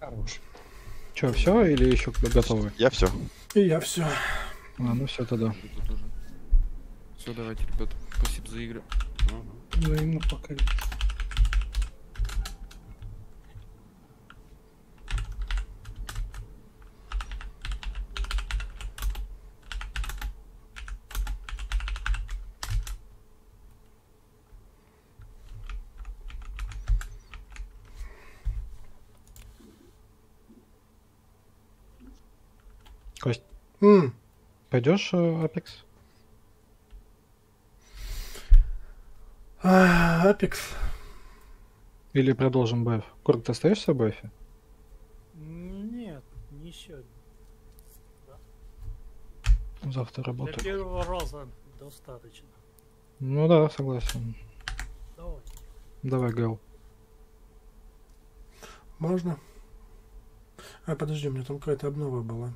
Хорош. Че, все или еще готовы? Я все. И я все. А, ну все тогда. Все, давайте, ребят. Спасибо за игры. Взаимно пока. Кость, М, пойдешь э, Апекс? а, Апекс. Или продолжим БФ? Курт, ты остаешься в БФе? Нет, не сегодня. Завтра Для работаю. первого раза достаточно. Ну да, согласен. Давай. Давай, Гэл. Можно? А, подожди, у меня там какая-то обнова была.